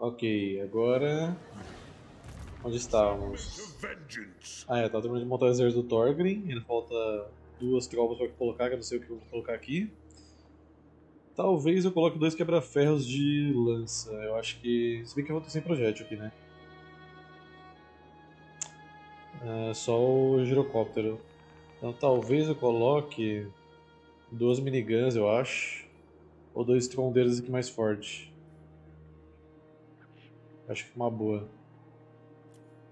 Ok, agora. Onde estávamos? Ah, é, tá terminando de montar o exército do Thorgrim. Ainda falta duas tropas para colocar, que eu não sei o que eu vou colocar aqui. Talvez eu coloque dois quebra-ferros de lança. Eu acho que. Se bem que eu vou ter sem projétil aqui, né? É, só o girocóptero. Então talvez eu coloque duas miniguns, eu acho. Ou dois trondeiros aqui mais fortes. Acho que uma boa.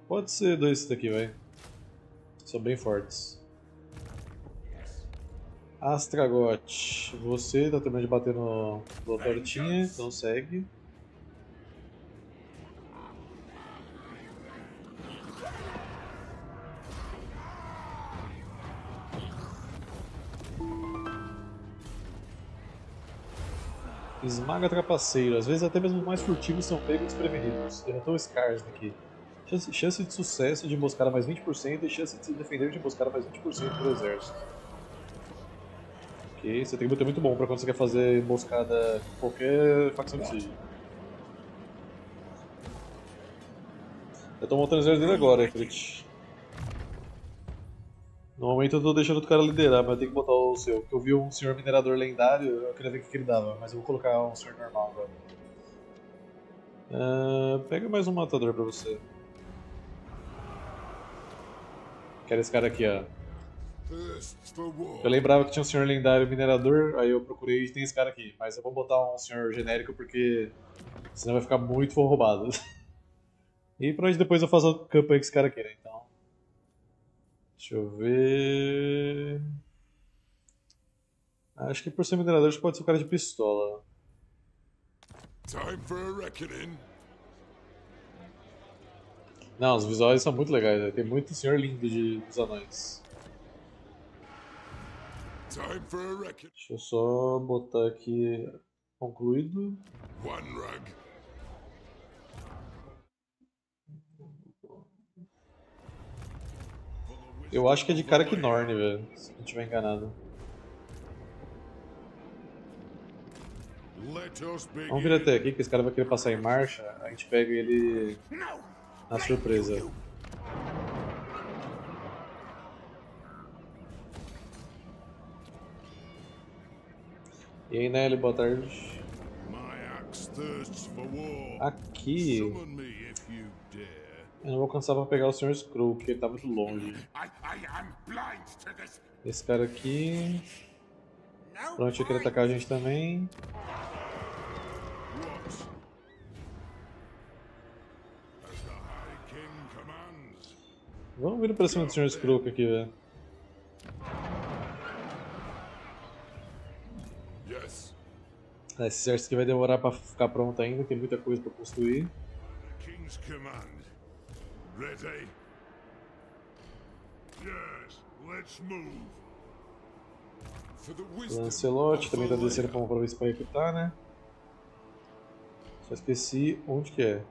Pode ser dois daqui, vai. São bem fortes. Astragot, você tá terminando de bater no, no tortinha, então Esmaga trapaceiro. Às vezes até mesmo os mais furtivos são pegos desprevenidos. Derrotou Scars aqui. Chance, chance, de sucesso de emboscada mais 20% e chance de se defender de emboscada mais 20% do exército. Ok, esse atributo é muito bom pra quando você quer fazer emboscada com qualquer facção que seja. Eu montando o exército dele agora, Crit. Normalmente eu tô deixando o cara liderar, mas eu tenho que botar o seu. Porque eu vi um senhor minerador lendário, eu queria ver o que ele dava, mas eu vou colocar um senhor normal agora. Uh, pega mais um matador pra você. Quero esse cara aqui, ó. Eu lembrava que tinha um senhor lendário minerador, aí eu procurei e tem esse cara aqui. Mas eu vou botar um senhor genérico porque senão vai ficar muito roubado. e provavelmente depois eu faço a campanha com esse cara aqui, né? Deixa eu ver. Acho que por ser minerador acho que pode ser o cara de pistola. Time for a reckoning. Não, os visuais são muito legais, né? tem muito senhor lindo de, dos anões. Deixa eu só botar aqui concluído. One rug. Eu acho que é de cara que Norne, velho. Se não estiver enganado. Vamos vir até aqui, que esse cara vai querer passar em marcha. A gente pega ele na surpresa. E aí, Nelly, boa tarde. Aqui. Eu não vou cansar pra pegar o Sr. Screw, porque ele tá muito longe. Esse cara aqui... Pronto, eu queria atacar a gente também. Vamos vir pra cima do Sr. Scrook aqui, velho. Esse exército aqui vai demorar pra ficar pronto ainda, tem muita coisa pra construir. Ready? Yes, let's move. Lancelot também tá descendo pra uma vez pra equitar, né? Só esqueci onde que é.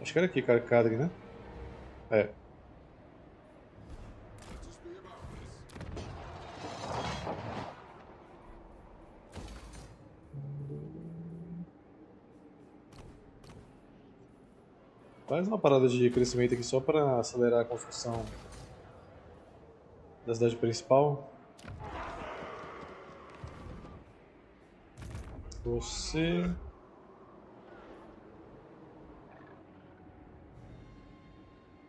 Acho que era aqui, Carcadre, né? É. Faz uma parada de crescimento aqui só para acelerar a construção da cidade principal. Você...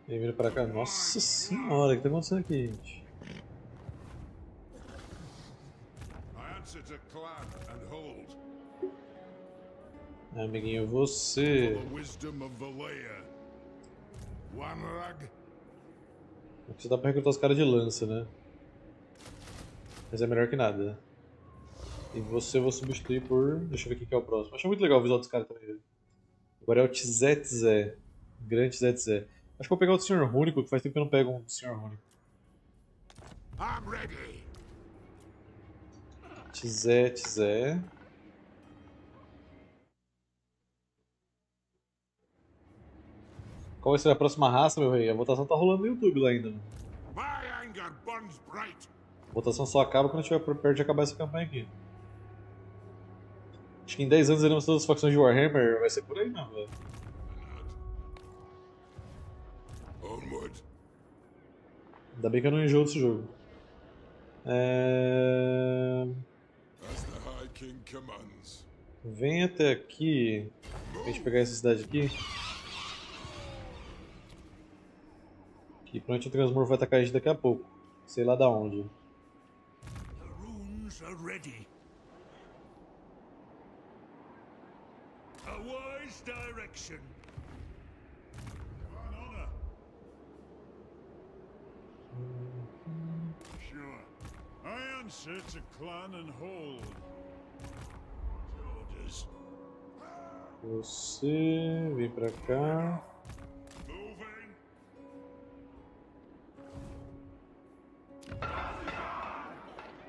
Ele vira pra cá. Nossa senhora, o que tá acontecendo aqui, gente? Amiguinho, você. Você dá pra recrutar os caras de lança, né? Mas é melhor que nada. Né? E você eu vou substituir por. Deixa eu ver quem que é o próximo. Achei muito legal o visual dos caras também. Agora é o Tzetzé. Grande Tzetzé. Acho que vou pegar o do Sr. Rúnico, que faz tempo que eu não pego um do Sr. Rúnico. Tzé, Tzé. Qual vai ser a próxima raça, meu rei? A votação tá rolando no YouTube lá ainda. A votação só acaba quando estiver perto de acabar essa campanha aqui. Acho que em 10 anos veremos todas as facções de Warhammer, vai ser por aí não, velho. Ainda bem que eu não enjoo desse jogo. É... Vem até aqui. Pra gente pegar essa cidade aqui. Que provavelmente o Transmor vai atacar a gente daqui a pouco. Sei lá da onde. A answer to clan and hold. Orders. Você vem pra cá.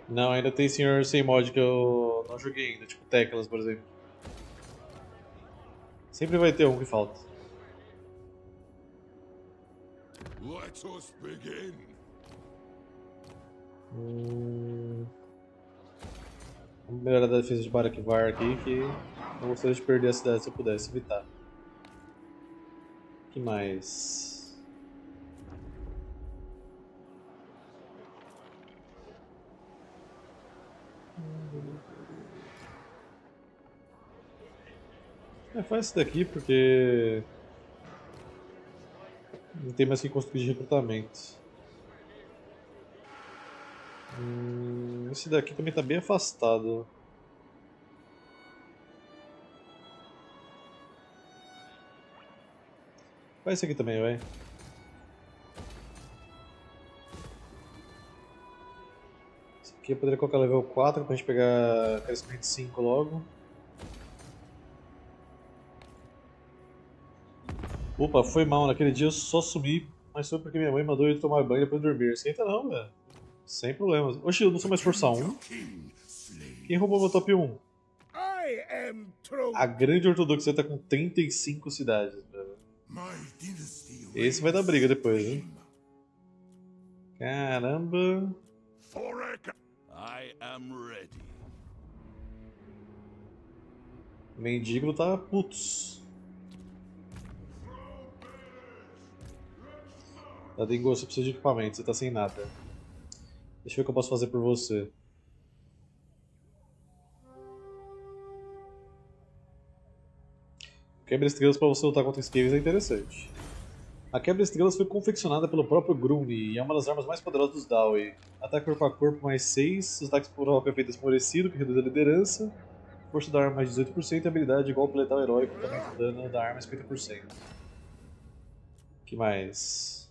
Não, ainda tem senhor sem mod que eu não joguei ainda, tipo teclas, por exemplo. Sempre vai ter um que falta. Let us begin. Hum... Vamos melhorar a defesa de Barakvar aqui, que não gostaria de perder a cidade se eu pudesse evitar. O que mais? É, faz isso daqui porque não tem mais que construir de recrutamento. Hum, esse daqui também está bem afastado. Faz esse aqui também, vai. Aqui eu poderia colocar level 4 pra gente pegar crescimento 5 logo. Opa, foi mal, naquele dia eu só sumi, mas foi porque minha mãe mandou eu tomar banho depois de dormir. Esquenta não, velho. Sem problemas. Oxi, eu não sou mais força 1. Quem roubou meu top 1? A grande ortodoxia tá com 35 cidades, velho. Esse vai dar briga depois, hein? Caramba. Mendigo tá putz. Tá Dengo, você precisa de equipamento, você tá sem nada. Deixa eu ver o que eu posso fazer por você. Quebra-estrelas para você lutar contra esquives é interessante. A quebra-estrelas foi confeccionada pelo próprio Gruni e é uma das armas mais poderosas dos Dawi. Ataque corpo a corpo mais 6, os ataques por rock efeito esmorecido, que reduz a liderança, força da arma mais 18% e habilidade de golpe letal heróico, aumenta o dano da arma 50%. O que mais?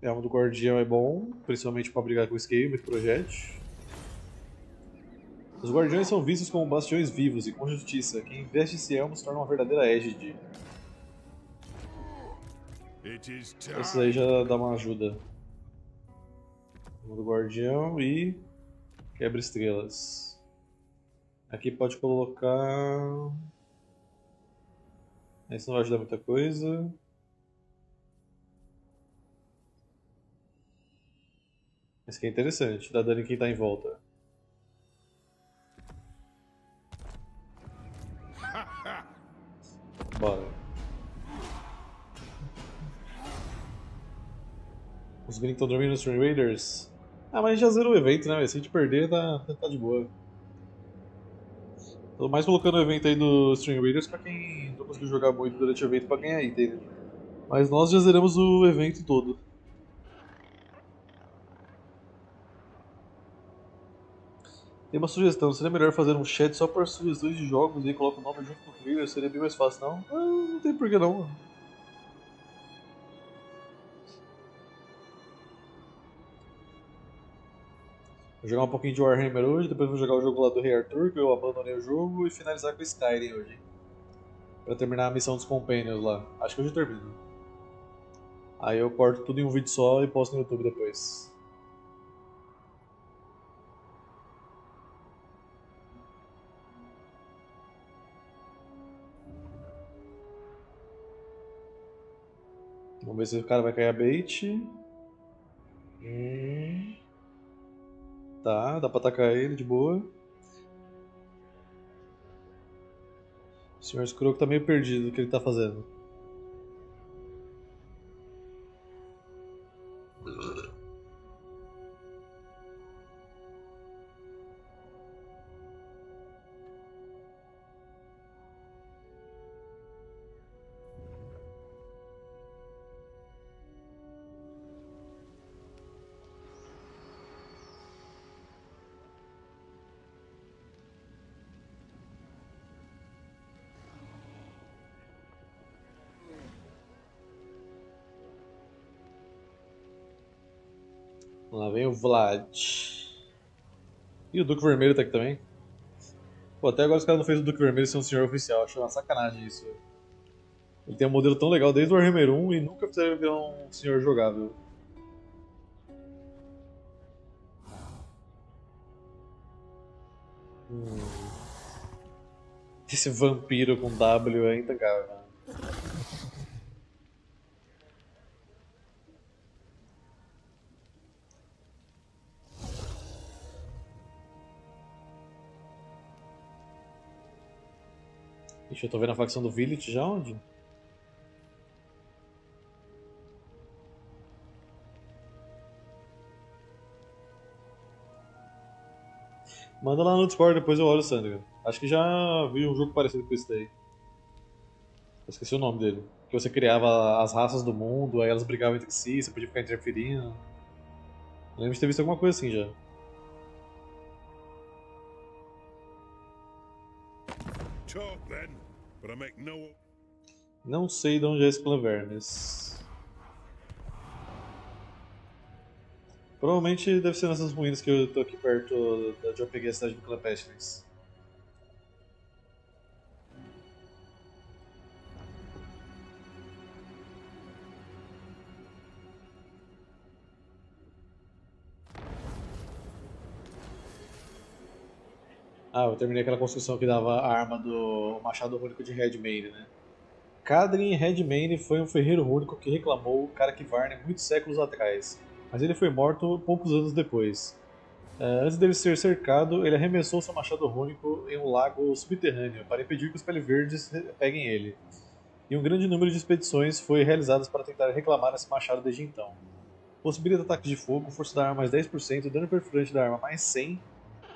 Elmo do Guardião é bom, principalmente para brigar com o Scale e projétil. Os Guardiões são vistos como bastiões vivos e com justiça. Quem investe esse elmo se torna uma verdadeira égide. Esse aí já dá uma ajuda. Do Guardião e quebra estrelas. Aqui pode colocar... Esse não vai ajudar muita coisa. Esse aqui é interessante, dá dano em quem tá em volta. Os gringos estão dormindo nos Stream Raiders? Ah, mas já zerou o evento, né? Se a gente perder, tá, tá de boa. Tô mais colocando o evento aí do Stream Raiders pra quem não conseguiu jogar muito durante o evento pra ganhar item, né? Mas nós já zeramos o evento todo. Tem uma sugestão, seria melhor fazer um chat só para sugestões de jogos e coloca o nome junto com o trailer, seria bem mais fácil, não? Ah, não tem porquê não. Vou jogar um pouquinho de Warhammer hoje, depois vou jogar o jogo lá do Rei Arthur, que eu abandonei o jogo, e finalizar com Skyrim hoje. Pra terminar a missão dos Companions lá. Acho que hoje eu termino. Aí eu corto tudo em um vídeo só e posto no YouTube depois. Vamos ver se o cara vai cair a bait. Hum. Tá, dá pra atacar ele de boa. O senhor Scroco tá meio perdido do que ele tá fazendo. Vlad. E o Duque Vermelho tá aqui também. Pô, até agora os caras não fez o Duque Vermelho ser um senhor oficial. Acho uma sacanagem isso. Ele tem um modelo tão legal desde o Warhammer 1 e nunca fizeram ele virar um senhor jogável. Hum. Esse vampiro com W é intancável? Ixi, eu tô vendo a facção do Village já onde? Manda lá no Discord, depois eu olho, Sandra. Acho que já vi um jogo parecido com isso daí. Eu esqueci o nome dele. Que você criava as raças do mundo, aí elas brigavam entre si, você podia ficar interferindo. Eu lembro de ter visto alguma coisa assim já. Não sei de onde é esse Clavernes. Provavelmente deve ser nessas ruínas que eu tô aqui perto de onde eu peguei a cidade do Clã Ah, eu terminei aquela construção que dava a arma do Machado Único de Redmane, né? Kadrin Redmane foi um ferreiro único que reclamou Karakvarne muitos séculos atrás, mas ele foi morto poucos anos depois. Uh, antes dele ser cercado, ele arremessou seu machado rúnico em um lago subterrâneo para impedir que os Pele Verdes peguem ele. E um grande número de expedições foi realizadas para tentar reclamar esse machado desde então. Possibilita ataques de fogo, força da arma mais 10%, dano perfurante da arma mais 100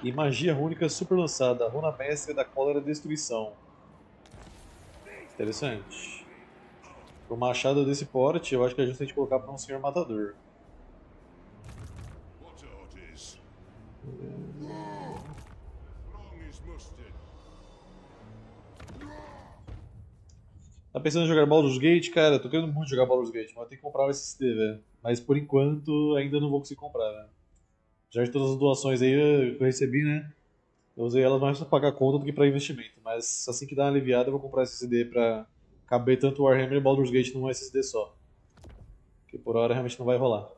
e magia rúnica super lançada, runa mestre da cólera destruição. Interessante. O machado desse porte, eu acho que é justo a gente colocar para um senhor matador. Tá pensando em jogar Baldur's Gate? Cara, tô querendo muito jogar Baldur's Gate, mas eu tenho que comprar o SSD, velho. Mas por enquanto ainda não vou conseguir comprar, velho. Já de todas as doações aí que eu recebi, né? Eu usei elas mais pra pagar conta do que pra investimento. Mas assim que dá uma aliviada, eu vou comprar SSD pra caber tanto Warhammer e Baldur's Gate num SSD só. Porque por hora realmente não vai rolar.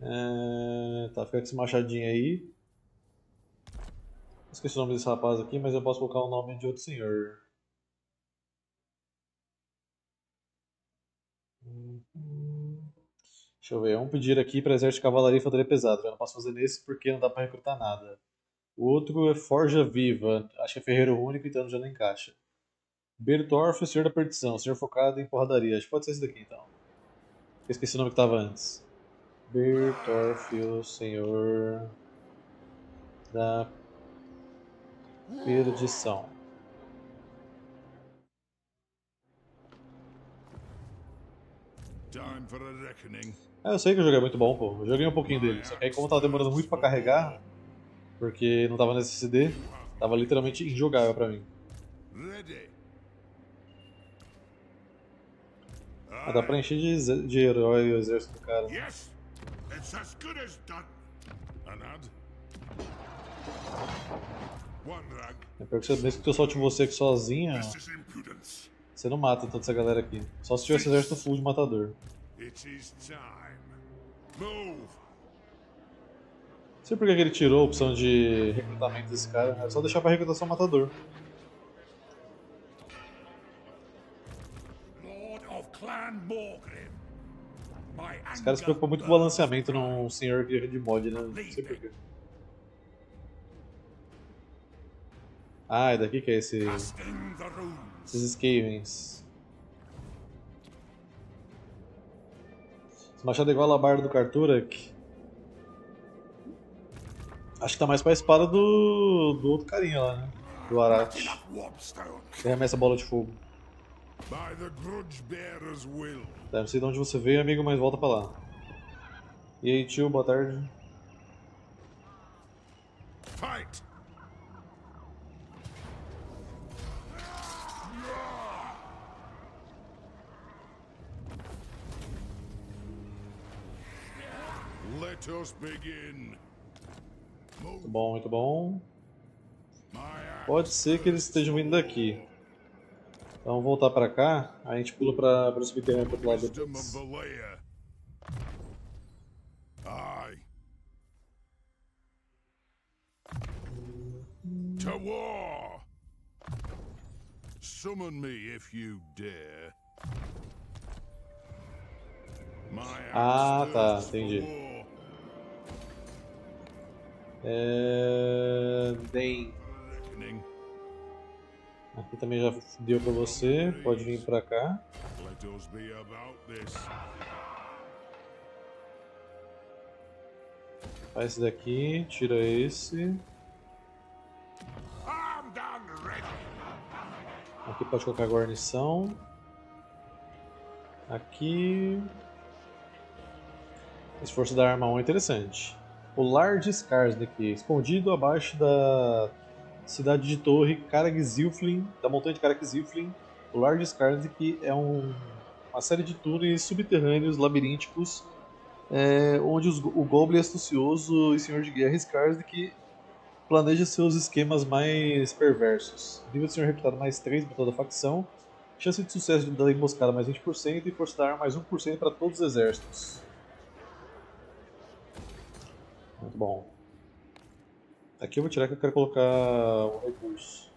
É... Tá, fica com esse machadinho aí. Esqueci o nome desse rapaz aqui, mas eu posso colocar o nome de outro senhor. Deixa eu ver, vamos pedir aqui para exército de cavalaria e infantaria pesada. Eu não posso fazer nesse porque não dá para recrutar nada. O outro é Forja Viva, acho que é Ferreiro Único, então já não encaixa. Bertorf, Senhor da Perdição, Senhor focado em porradaria. Acho que pode ser esse daqui então. Eu esqueci o nome que estava antes. Bertorf, o Senhor da Perdição. Time for a reckoning. É, eu sei que o jogo é muito bom, pô. Eu joguei um pouquinho dele. Só que aí, como tava demorando muito pra carregar, porque não tava nesse CD, tava literalmente injogável pra mim. Ah, dá pra encher de, de herói o exército do cara. Rag. É pior que você, mesmo que eu solte você aqui impudence. você não mata toda essa galera aqui. Só se tivesse exército full de matador. It is time. Não sei por que ele tirou a opção de recrutamento desse cara, é só deixar pra recrutação matador. Os caras se preocupam muito com o balanceamento num senhor guerra de mod, né? Não sei porquê. Ah, é daqui que é esse. Esses Skavens. Machado é igual a barra do Karturak. Acho que tá mais pra espada do. do outro carinha lá, né? Do Arat. Que arremessa bola de fogo. Tá, não sei de onde você veio, amigo, mas volta pra lá. E aí, tio, boa tarde. Fight! Let us begin. Muito bom, muito bom. Pode ser que eles estejam vindo daqui. Então voltar pra cá, a gente pula pra, pra subterrâneo pro lado depois. To war! Summon me if you dare. Ah, tá, entendi. É... Bem. Aqui também já deu pra você, pode vir pra cá. Faz esse daqui, tira esse. Aqui pode colocar guarnição. Aqui. Esforço da arma 1 é interessante o Lar de escondido abaixo da cidade de torre Karagzilflin, da montanha de Karagzilflin. O Lar de é um, uma série de túneis subterrâneos labirínticos é, onde os, o Goblin astucioso e senhor de guerra Skarsnik planeja seus esquemas mais perversos. Nível de senhor reputado mais 3 para toda a facção. Chance de sucesso da emboscada mais 20% e força da arma mais 1% para todos os exércitos. Muito bom. Aqui eu vou tirar que eu quero colocar o recurso.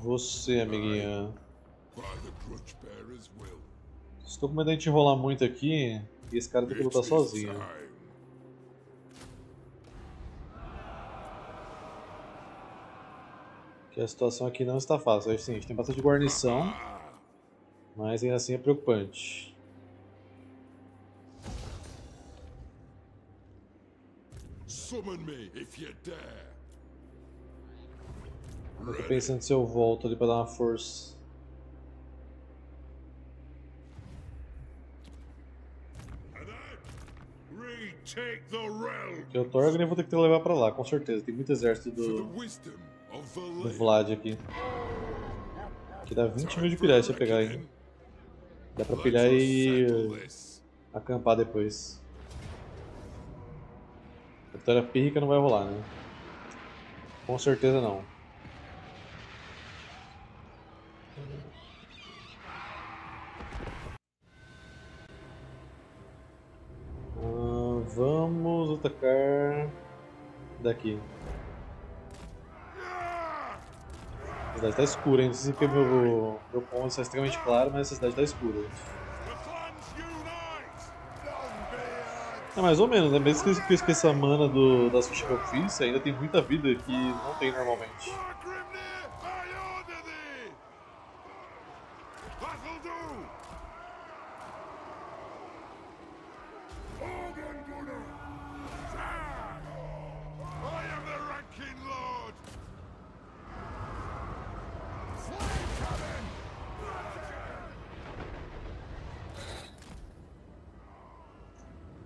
Você, amiguinha. Estou com medo de enrolar muito aqui e esse cara tem que lutar sozinho. Que a situação aqui não está fácil. A gente tem bastante guarnição, mas ainda assim é preocupante. Summon me if you dare. Eu tô pensando se eu volto ali pra dar uma força. Porque o Thorgrim eu vou ter que levar pra lá, com certeza. Tem muito exército do, do Vlad aqui. Aqui dá 20 mil de pilhar se eu pegar, hein. Dá pra pilhar e acampar depois. Vitória pírrica não vai rolar, né? Com certeza não. Ah, vamos atacar daqui. A cidade está escura, hein? Não sei se meu, meu ponto está extremamente claro, mas a cidade está escura. É mais ou menos, né? Mesmo que eu esqueça a mana do, das fichas que ainda tem muita vida que não tem normalmente.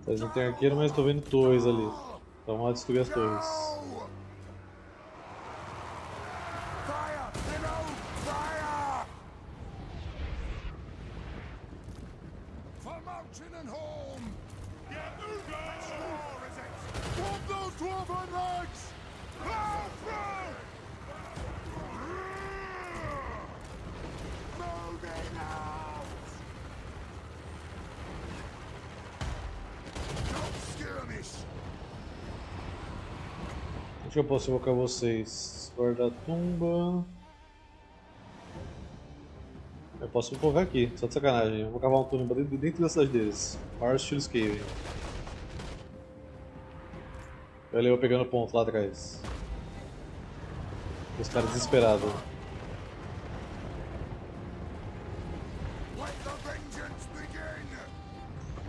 Eles não tem arqueiro, mas estou vendo torres ali. Então vamos lá destruir as torres. Posso invocar vocês? Guarda-tumba. Eu posso me aqui, só de sacanagem. Eu vou cavar um túnel dentro, da cidade deles. Steel Cave. Olha eu pegando ponto lá atrás. Os caras desesperados.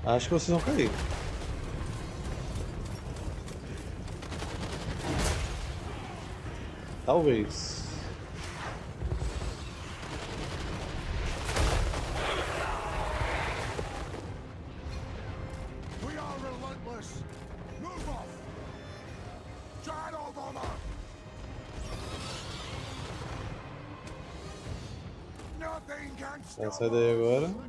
Acho que vocês vão cair. Talvez. Sair daí agora.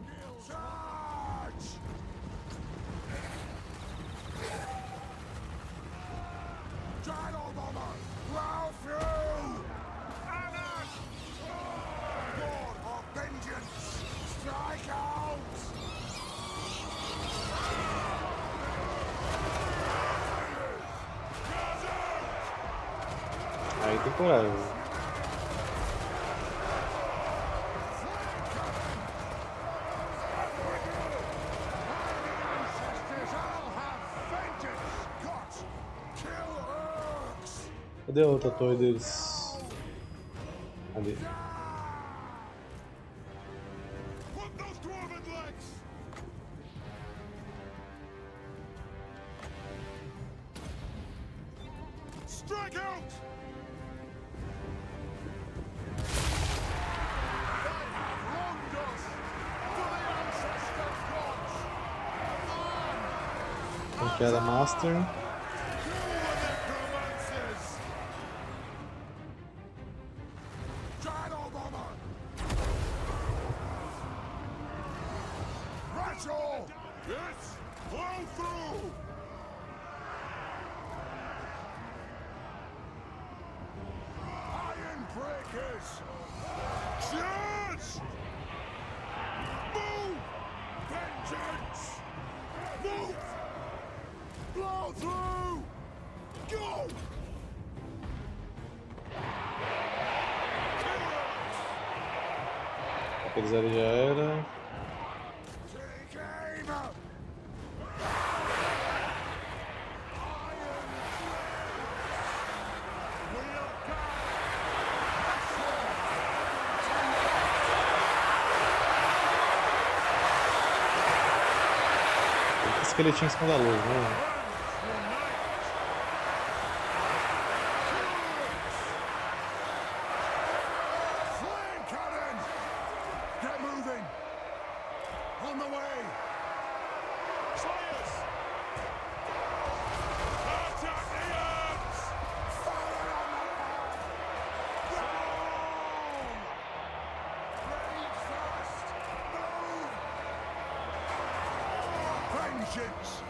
Cadê a outra torre deles? Ali. Strike out! Queda Master. Blow through! Go! Aqueles já era. Esqueletinho em cima né? Flame cannon! Get moving! On the way! Slayers! Attack the arms! Fire on the mark! Boom! Ready first! Move! Vengeance!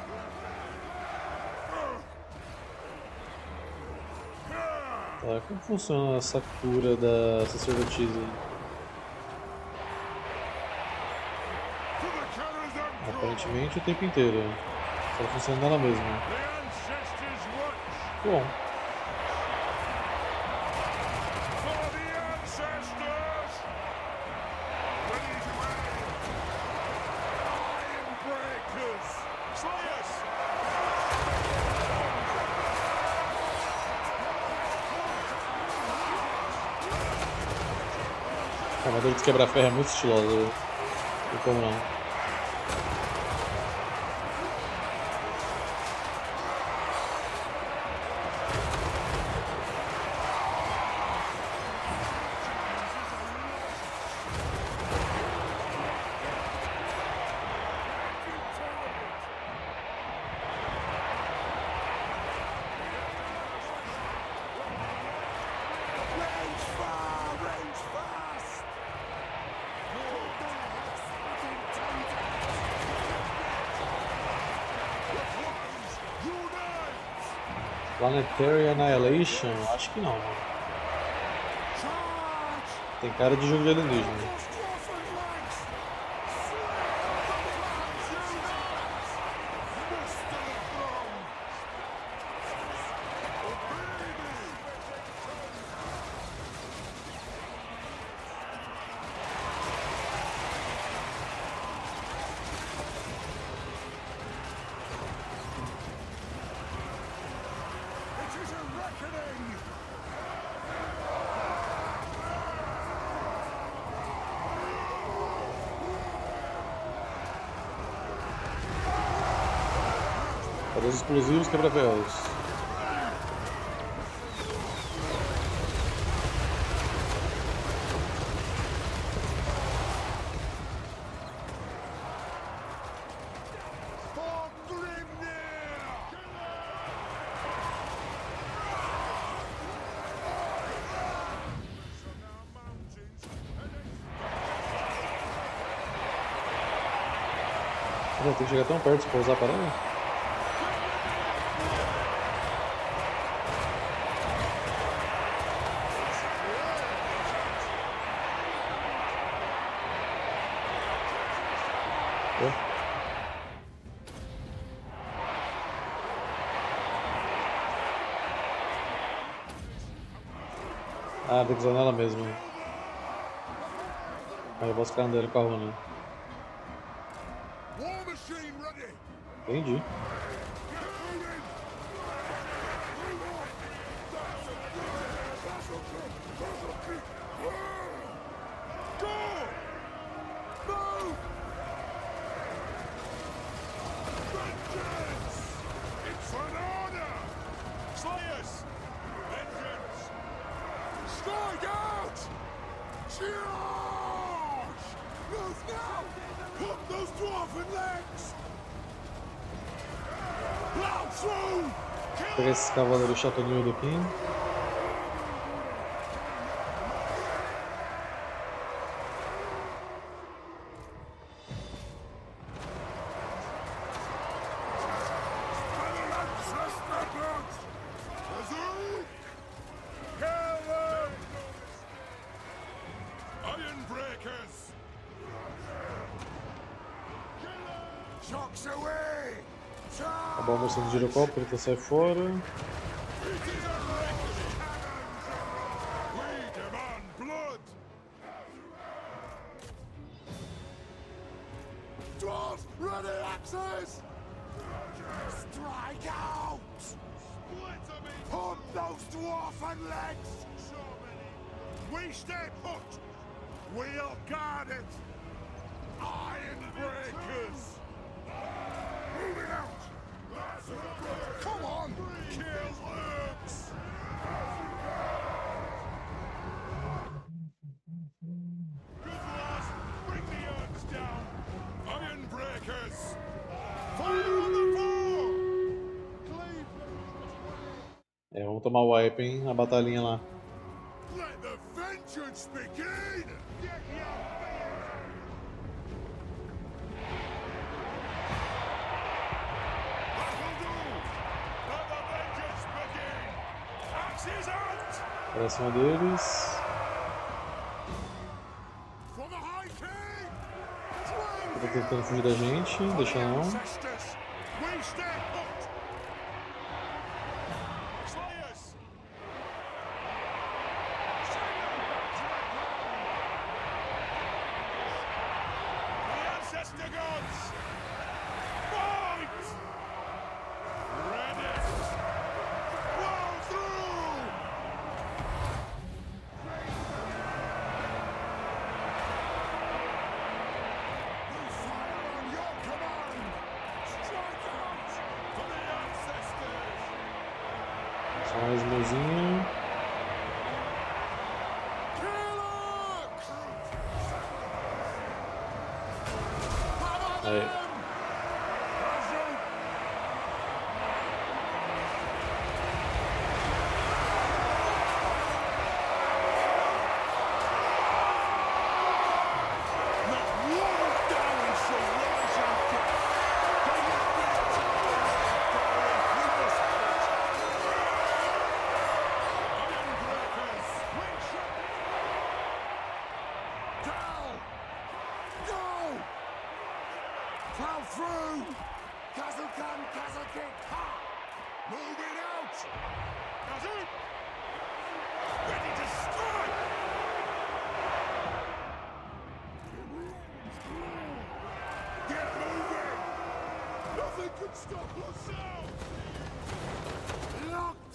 Tá, como funciona essa cura da sacerdotisa? Aparentemente o tempo inteiro. Só funciona ela mesma. Watch! Bom, For the ancestors! Ready to aim! Iron breakers! Slayers! a armadura de quebra-ferro é muito estilosa. Não como não. Planetary Annihilation? Acho que não. Charge! Tem cara de jogo de alienígena. quebra-véus. Tem que chegar tão perto de pousar a parada? tem que usar nela mesmo. Aí eu posso ficar andando com a Runa. Entendi. scavo rovesciato nudo pin. tira o copo, ele sai fora. wipe, hein? A batalhinha lá. Pra cima deles. Tá tentando fugir da gente, deixa não.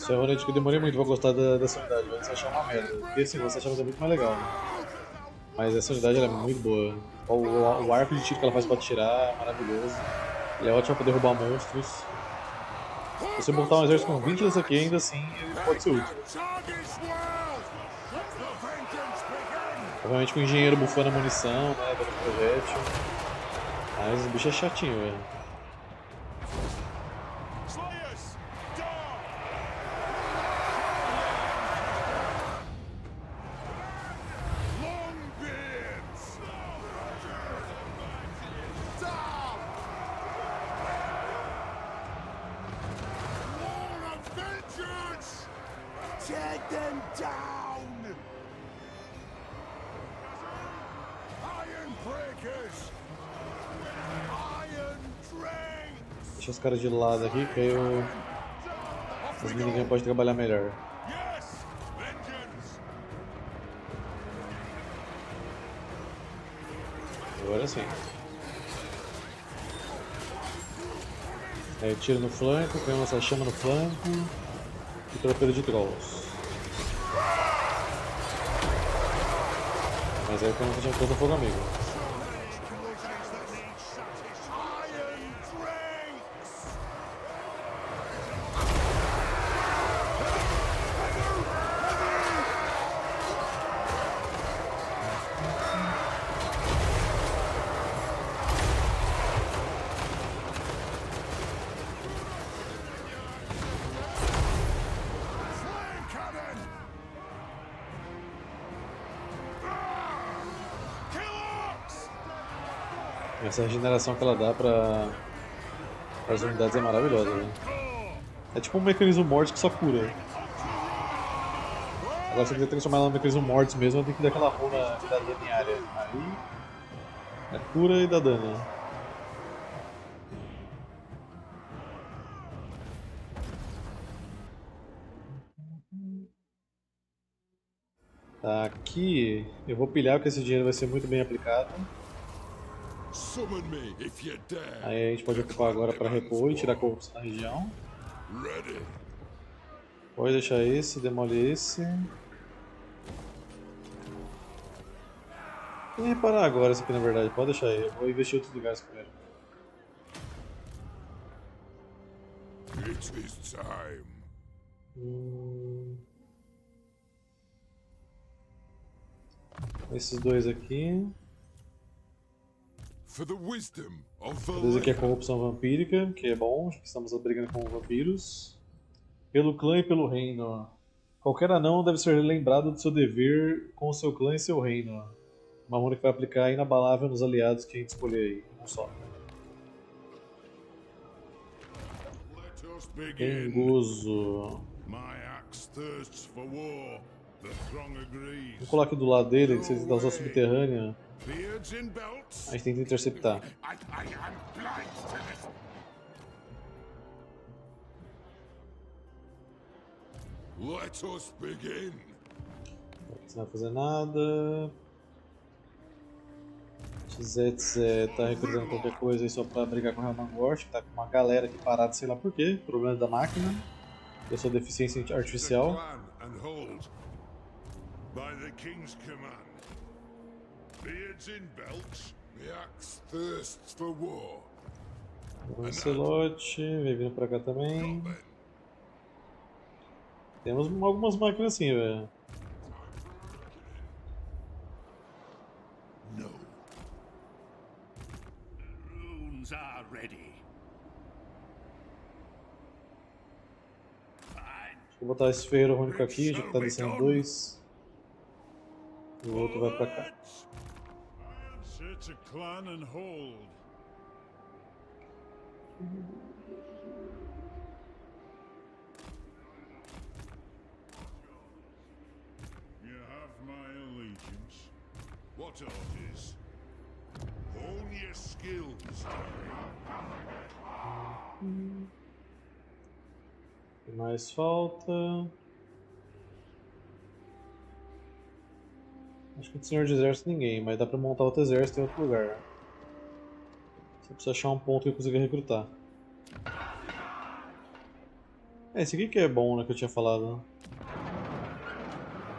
Isso é que eu demorei muito pra gostar da, dessa unidade. Você achava uma merda. Porque assim, você achava muito mais legal, né? Mas essa unidade é muito boa. O, o, o, arco de tiro que ela faz pra tirar é maravilhoso. Ele é ótimo pra derrubar monstros. Se você montar um exército com 20 dessa aqui, ainda assim, ele pode ser útil. Provavelmente com o engenheiro bufando a munição, né? Dando projétil. Mas o bicho é chatinho, velho. Caras de lado aqui, que aí o... os miniguns podem trabalhar melhor. Agora sim. Aí tiro no flanco, põe uma chama no flanco e torpedo de trolls. Mas aí quando a gente conta fogo amigo. Essa regeneração que ela dá para as unidades é maravilhosa. Né? É tipo um mecanismo morte que só cura. Agora se eu quiser transformar ela no mecanismo morte mesmo, eu tenho que dar aquela runa de dar dano em área. Aí é cura e dá dano. Tá, aqui eu vou pilhar porque esse dinheiro vai ser muito bem aplicado. Summon me if you dare. Aí a gente pode ocupar agora para repor e tirar corrupção na região. Pode deixar esse, demole esse. Vou reparar agora isso aqui na verdade, pode deixar aí, eu vou investir em outros lugares primeiro. It is time. Hum. Esses dois aqui. Esse aqui é corrupção vampírica, que é bom, já que estamos brigando com vampiros. Pelo clã e pelo reino. Qualquer anão deve ser lembrado do seu dever com o seu clã e seu reino. Uma runa que vai aplicar inabalável nos aliados que a gente escolher aí, não só. Agrees. Vou colar aqui do lado dele, que se ele usar subterrânea. A gente tenta interceptar. I, I am blind to this. Let us begin. Você não vai fazer nada. É, tá recrutando qualquer coisa aí só pra brigar com o Helmangort, que tá com uma galera aqui parada, sei lá porquê. Problema da máquina. Eu sou deficiência artificial. By the king's command. Beards in belts. The axe thirsts for war. Lancelote, vem vindo pra cá também. Temos algumas máquinas assim, velho. Runes are ready. Vou botar esse ferreiro único aqui, já que tá descendo dois. E o outro vai pra cá. A clan and hold. You have my allegiance. What orders? Hone your skills. Mais falta? Uh, Acho que do senhor de exército ninguém, mas dá pra montar outro exército em outro lugar. Só precisa achar um ponto que eu consiga recrutar. É, esse aqui que é bom, né, que eu tinha falado.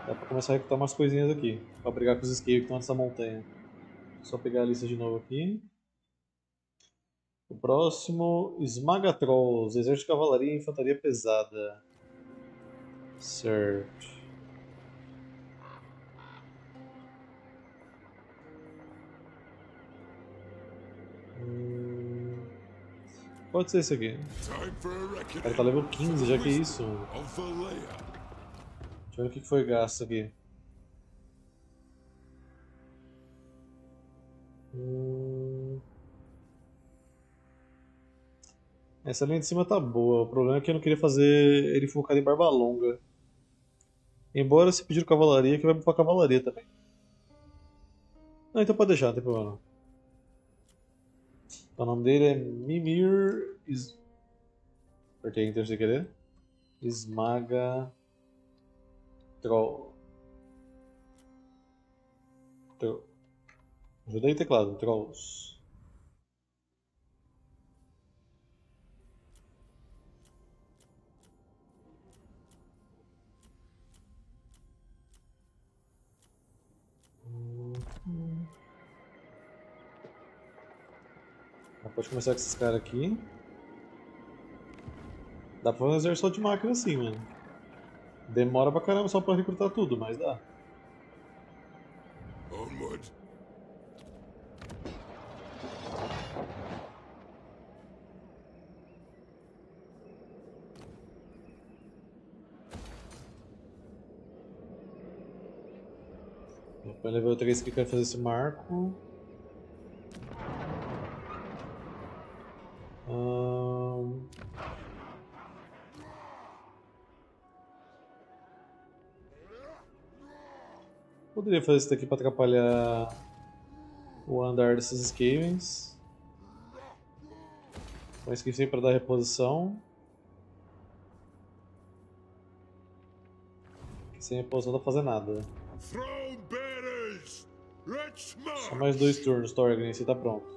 Dá pra começar a recrutar umas coisinhas aqui, pra brigar com os esqueiros que estão nessa montanha. Só pegar a lista de novo aqui. O próximo, Esmaga Trolls, exército de cavalaria e infantaria pesada. Certo. Pode ser esse aqui. Reckoning. cara tá level 15, já que isso. Of Valea. Deixa eu ver o que foi gasto aqui. Hum. Essa linha de cima tá boa. O problema é que eu não queria fazer ele focado em barba longa. Embora se pedir cavalaria, que vai pra cavalaria também. Não, então pode deixar, não tem problema. Então, o nome dele é Mimir. Is... Apertei Enter sem querer. Esmaga. Troll. Tro... Ajuda aí, teclado. Trolls. Pode começar com esses caras aqui. Dá pra fazer um exército de máquina assim, mano. Demora pra caramba só pra recrutar tudo, mas dá. Onward. Depois level 3 que quer fazer esse marco. Poderia fazer isso daqui para atrapalhar o andar desses Skavens. Mas que sempre para dar reposição. Sem reposição não dá pra fazer nada. Só mais dois turnos, Thorgrim, você tá pronto.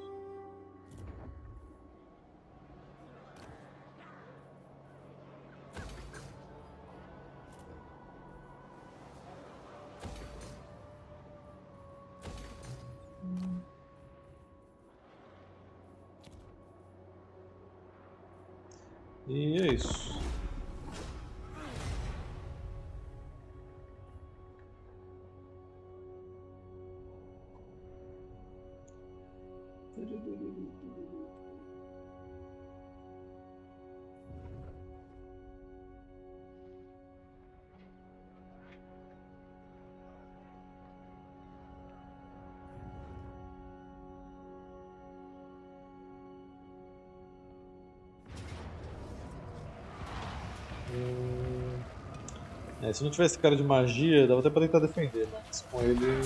É, se não tivesse cara de magia, dava até pra tentar defender, mas com ele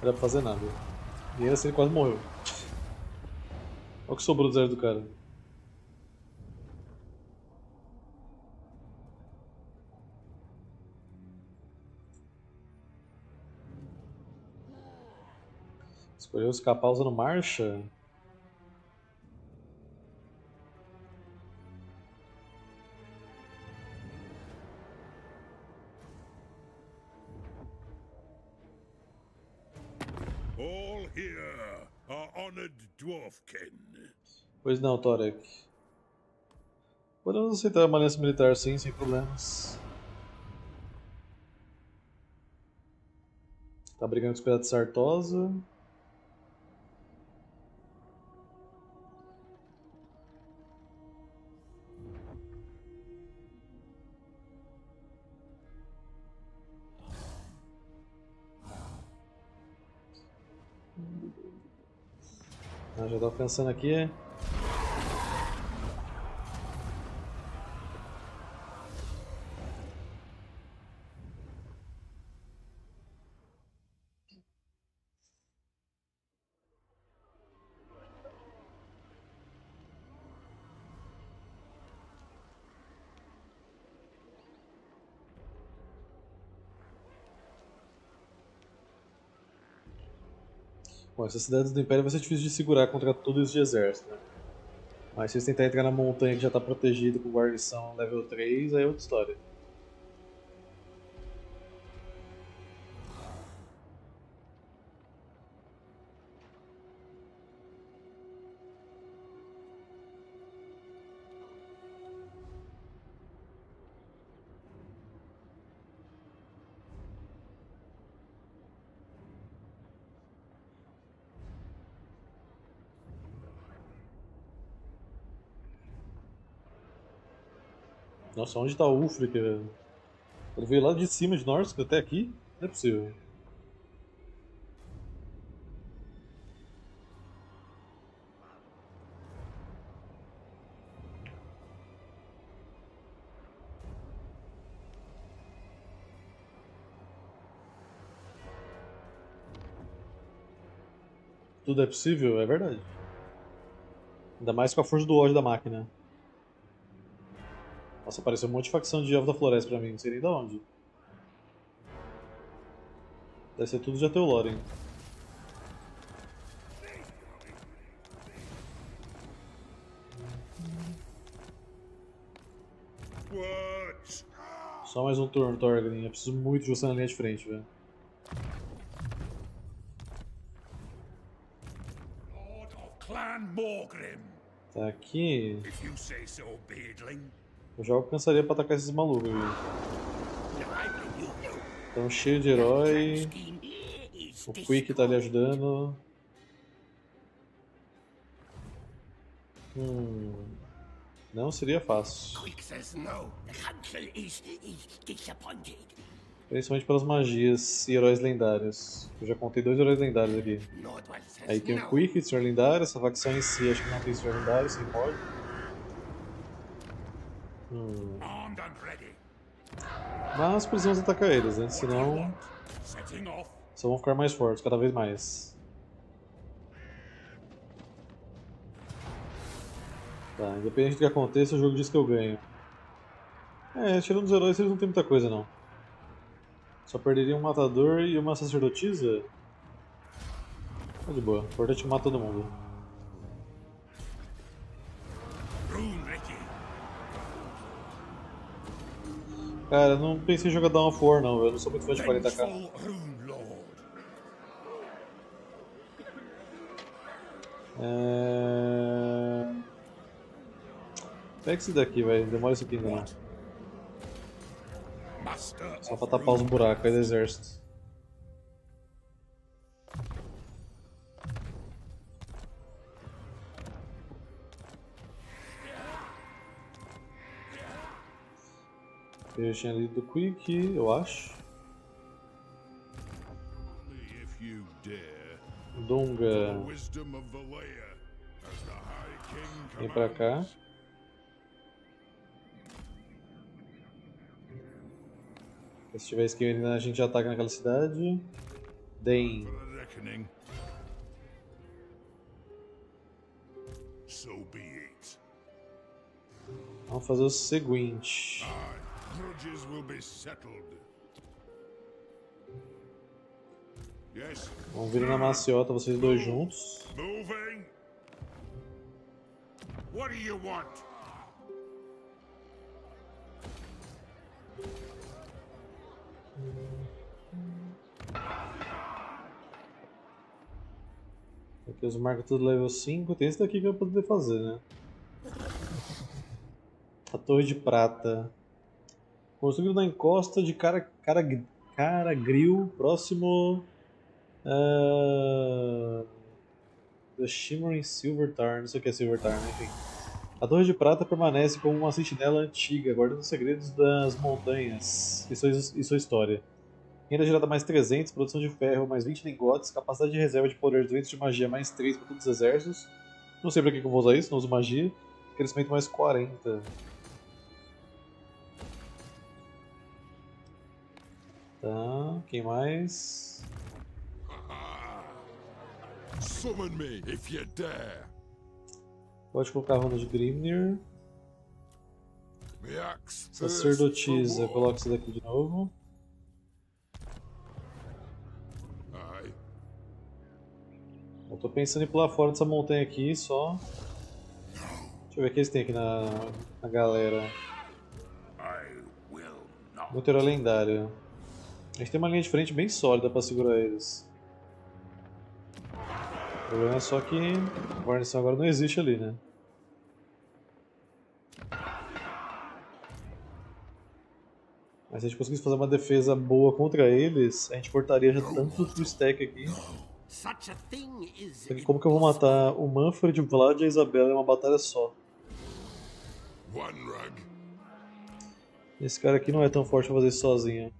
não dá pra fazer nada. E ainda assim ele quase morreu. Olha o que sobrou do zero do cara. Escolheu escapar usando marcha? Dwarfkin. Pois não, Torek. Podemos aceitar uma aliança militar sim, sem problemas. Tá brigando com os piratas Sartosa. Tava pensando aqui. Essas cidades do Império vai ser difícil de segurar contra tudo isso de exército, né? Mas se vocês tentarem entrar na montanha que já está protegida com guarnição level 3, aí é outra história. Nossa, onde tá o Ulfric, velho? Ele veio lá de cima de Norsk até aqui? Não é possível. Tudo é possível? É verdade. Ainda mais com a força do ódio da máquina. Nossa, apareceu um monte de facção de Elfo da Floresta pra mim, não sei nem de onde. Deve ser tudo de Ateoloren. Só mais um turno, Thorgrim. Eu preciso muito de você na linha de frente, velho. Tá aqui. Eu já alcançaria pra atacar esses malucos, viu? Então cheio de herói. O Quick tá ali ajudando. Hum. Não seria fácil. Principalmente pelas magias e heróis lendários. Eu já contei dois heróis lendários aqui. Aí tem o Quick, Senhor Lendário. Essa facção em si acho que não tem Senhor Lendário, sem mod. Hum. Mas precisamos atacar eles, né? Senão só vão ficar mais fortes cada vez mais. Tá, independente do que aconteça, o jogo diz que eu ganho. É, tirando os heróis eles não tem muita coisa não. Só perderia um matador e uma sacerdotisa? Tá de boa, o importante é matar todo mundo. Cara, não pensei em jogar Dawn of War não, eu não sou muito fã de 40k. É... Pega esse daqui, velho. Demora isso aqui não. Só pra tapar os buracos aí do exército. Eu tinha lido do Quick, eu acho. Dunga. Vem pra cá. Se tiver esquerda, a gente já ataca naquela cidade. Dane. Vamos fazer o seguinte. Vamos vir na maciota, vocês dois juntos. What do you want? Aqui os marcos tudo level 5. Tem esse daqui que eu vou poder fazer, né? A torre de prata. Construído na encosta de cara, cara, cara grill próximo. Uh, the Shimmering Silver Tar, não sei o que é Silver Tar, né? Enfim. A Torre de Prata permanece como uma sentinela antiga, guardando os segredos das montanhas e sua, e sua história. Renda gerada mais 300, produção de ferro mais 20 lingotes, capacidade de reserva de poder 200 de magia mais 3 para todos os exércitos. Não sei pra que eu vou usar isso, não uso magia. Crescimento mais 40. Tá, quem mais? Summon me if you dare. Pode colocar a runa de Grimnir. Sacerdotisa, coloca isso daqui de novo. Eu tô pensando em pular fora dessa montanha aqui só. Deixa eu ver o que eles têm aqui na, na galera. Muito lendário. A gente tem uma linha de frente bem sólida pra segurar eles. O problema é só que a guarnição agora não existe ali, né? Mas se a gente conseguisse fazer uma defesa boa contra eles, a gente cortaria já tanto do stack aqui. Porque como que eu vou matar o Manfred, o Vlad e a Isabela em uma batalha só? Esse cara aqui não é tão forte pra fazer isso sozinho.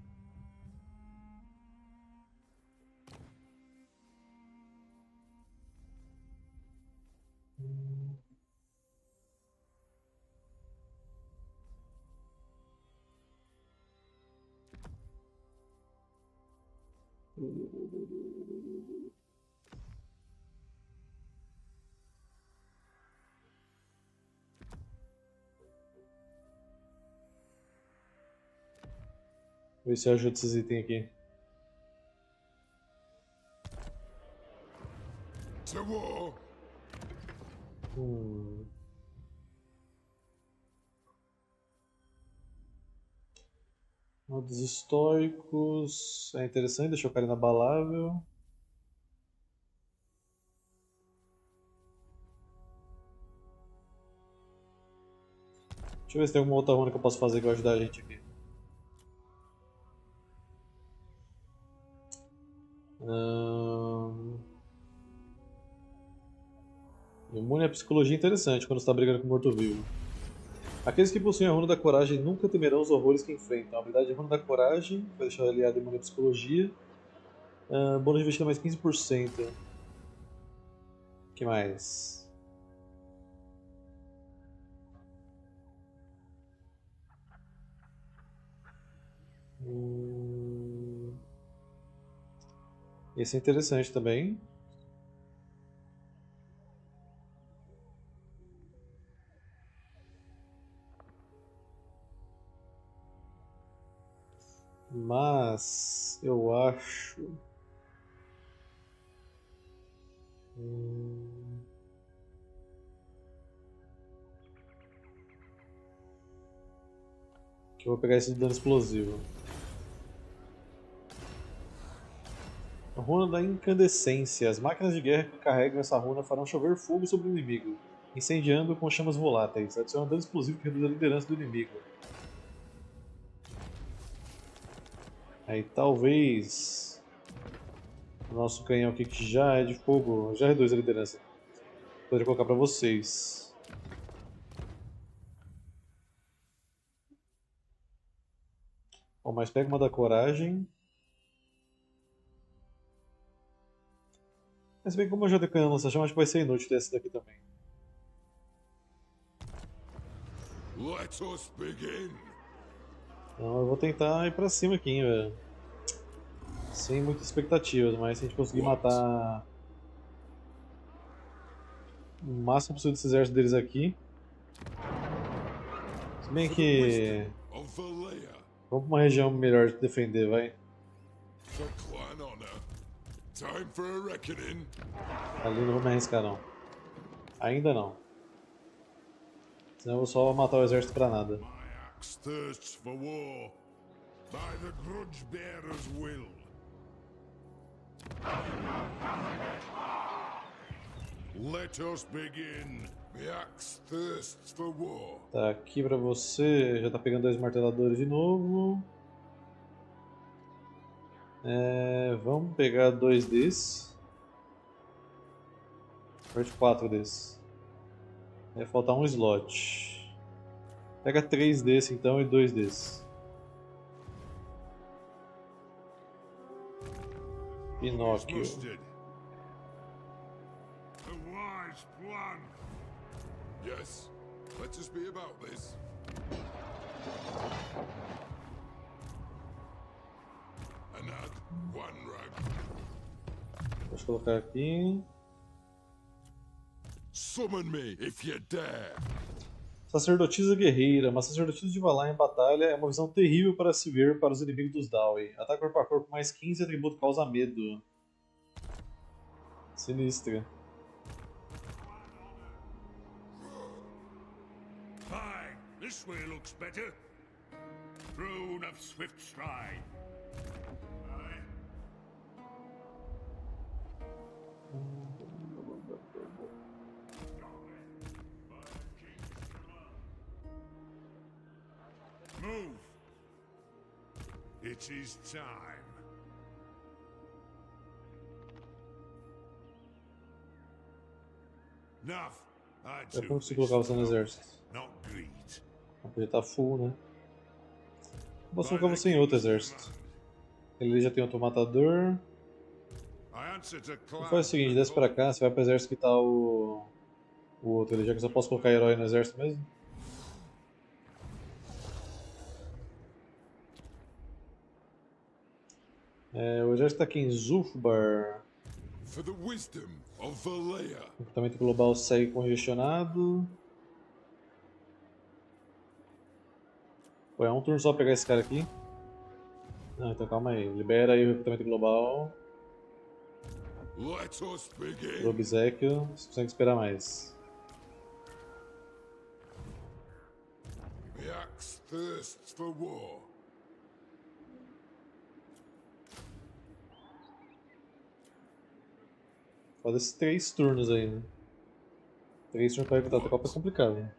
Ver se eu ajudo esses itens aqui. Hum. Modos históricos. É interessante, deixar o cara inabalável. Deixa eu ver se tem alguma outra runa que eu posso fazer que vai ajudar a gente aqui. Hum... Imune à psicologia interessante quando está brigando com morto-vivo. Aqueles que possuem a runa da coragem nunca temerão os horrores que enfrentam. A habilidade de runa da coragem vai deixar aliado imune à psicologia. Uh, bônus de investida mais 15%. O que mais? Hum... Esse é interessante também. Mas eu acho. Hum... Que eu vou pegar esse dano explosivo. Runa da incandescência. As máquinas de guerra que carregam essa runa farão chover fogo sobre o inimigo, incendiando com chamas voláteis. Adiciona dano explosivo que reduz a liderança do inimigo. Aí talvez o nosso canhão aqui que já é de fogo, já reduz a liderança. Poderia colocar para vocês. Bom, mas pega uma da coragem. Mas bem como eu já tenho canhão lança chama, acho que vai ser inútil ter essa daqui também. Let us begin. Então eu vou tentar ir pra cima aqui, velho. Sem muitas expectativas, mas se a gente conseguir matar o máximo possível desse exército deles aqui. Se bem que. Vamos pra uma região melhor de defender, vai. Ali não vou me arriscar não. Ainda não. Senão eu vou só matar o exército pra nada. thirsts for war by the grudge bearer's will. Let us begin. The axe thirsts for war. Tá aqui pra você. Já tá pegando dois marteladores de novo. É, vamos pegar dois desses. Parte quatro desses. Vai faltar um slot. Pega três desse então e dois desses. Pinóquio. Yes, let us be about this. Vou colocar aqui. Summon me if you dare. Sacerdotisa guerreira. Uma sacerdotisa de Valar em batalha é uma visão terrível para se ver para os inimigos dos Dawi. Ataque corpo a corpo mais 15 atributo causa medo. Sinistra. Fine. This way looks better. Rune of swift stride. Move. It is time. Enough. I do como se this colocar você no exército. Greed. Ele tá full, né? Posso colocar você em outro exército. Ele já tem outro matador. Então faz o seguinte, desce pra cá, você vai pro exército que tá o... O outro ali, já que eu só posso colocar herói no exército mesmo. É, o exército tá aqui em Zulfbar. O comportamento global segue congestionado. Pô, é um turno só pegar esse cara aqui. Não, então calma aí. Libera aí o recrutamento global. O obsequio, você consegue esperar mais. The axe thirsts for war. Foda esses três turnos aí, né? Três turnos pra evitar a Copa é complicado. Né?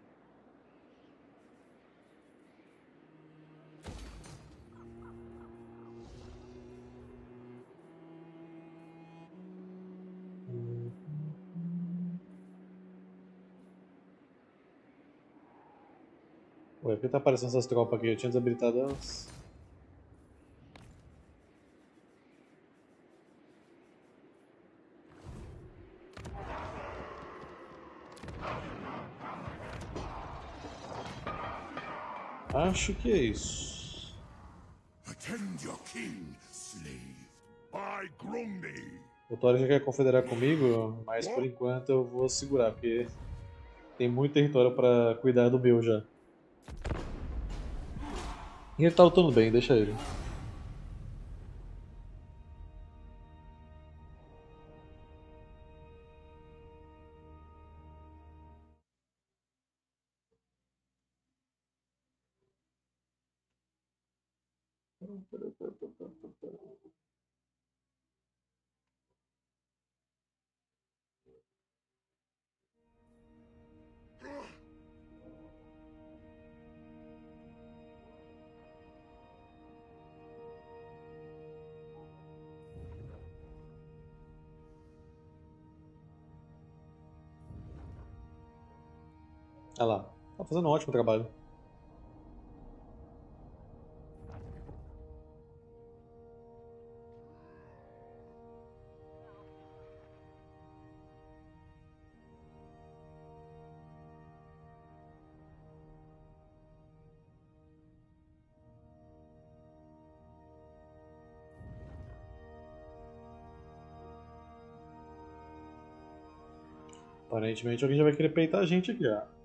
Ué, por que tá aparecendo essas tropas aqui? Eu tinha desabilitado elas. Acho que é isso. Attend your king, slave. I Grundy. O Thor já quer confederar comigo, mas por enquanto eu vou segurar, porque tem muito território para cuidar do meu já. Ele tá lutando bem, deixa ele. Fazendo um ótimo trabalho. Aparentemente alguém já vai querer peitar a gente aqui, ó.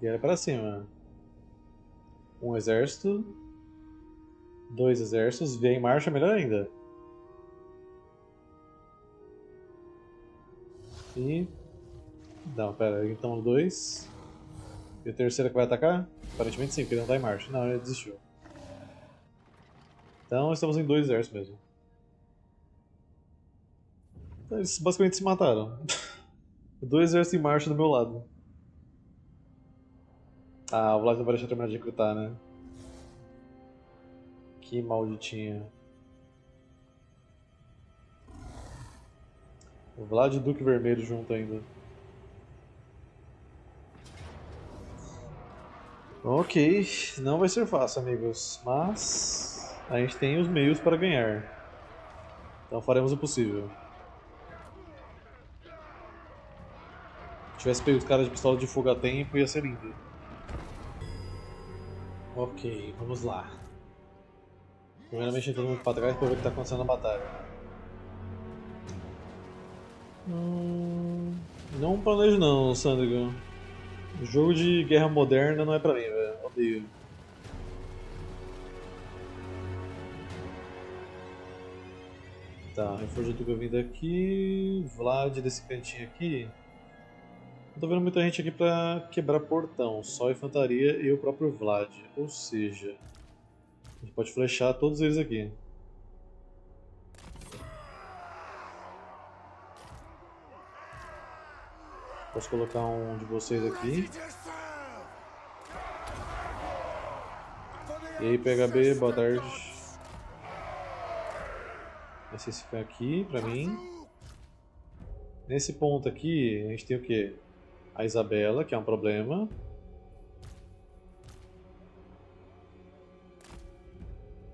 Guerra para cima. Um exército. Dois exércitos. Vem em marcha, melhor ainda. E... Não, pera, então dois. E o terceiro que vai atacar? Aparentemente sim, porque ele não está em marcha. Não, ele desistiu. Então estamos em dois exércitos mesmo. Então, eles basicamente se mataram. dois exércitos em marcha do meu lado. Ah, o Vlad não vai deixar terminar de recrutar, né? Que malditinha. O Vlad e o Duque Vermelho junto ainda. Ok, não vai ser fácil, amigos, mas a gente tem os meios para ganhar. Então faremos o possível. Se tivesse pego os caras de pistola de fogo a tempo, ia ser lindo. Ok, vamos lá. Primeiramente todo mundo para trás para ver o que está acontecendo na batalha. Hum, não planejo não, Sandro. Jogo de guerra moderna não é pra mim, velho. Odeio. Tá, reforço do que eu vim daqui. Vlad desse cantinho aqui. Não tô vendo muita gente aqui pra quebrar portão, só infantaria e o próprio Vlad. Ou seja, a gente pode flechar todos eles aqui. Posso colocar um de vocês aqui. E aí, PHB, boa tarde. Esse fica aqui pra mim. Nesse ponto aqui, a gente tem o que? A Isabela, que é um problema.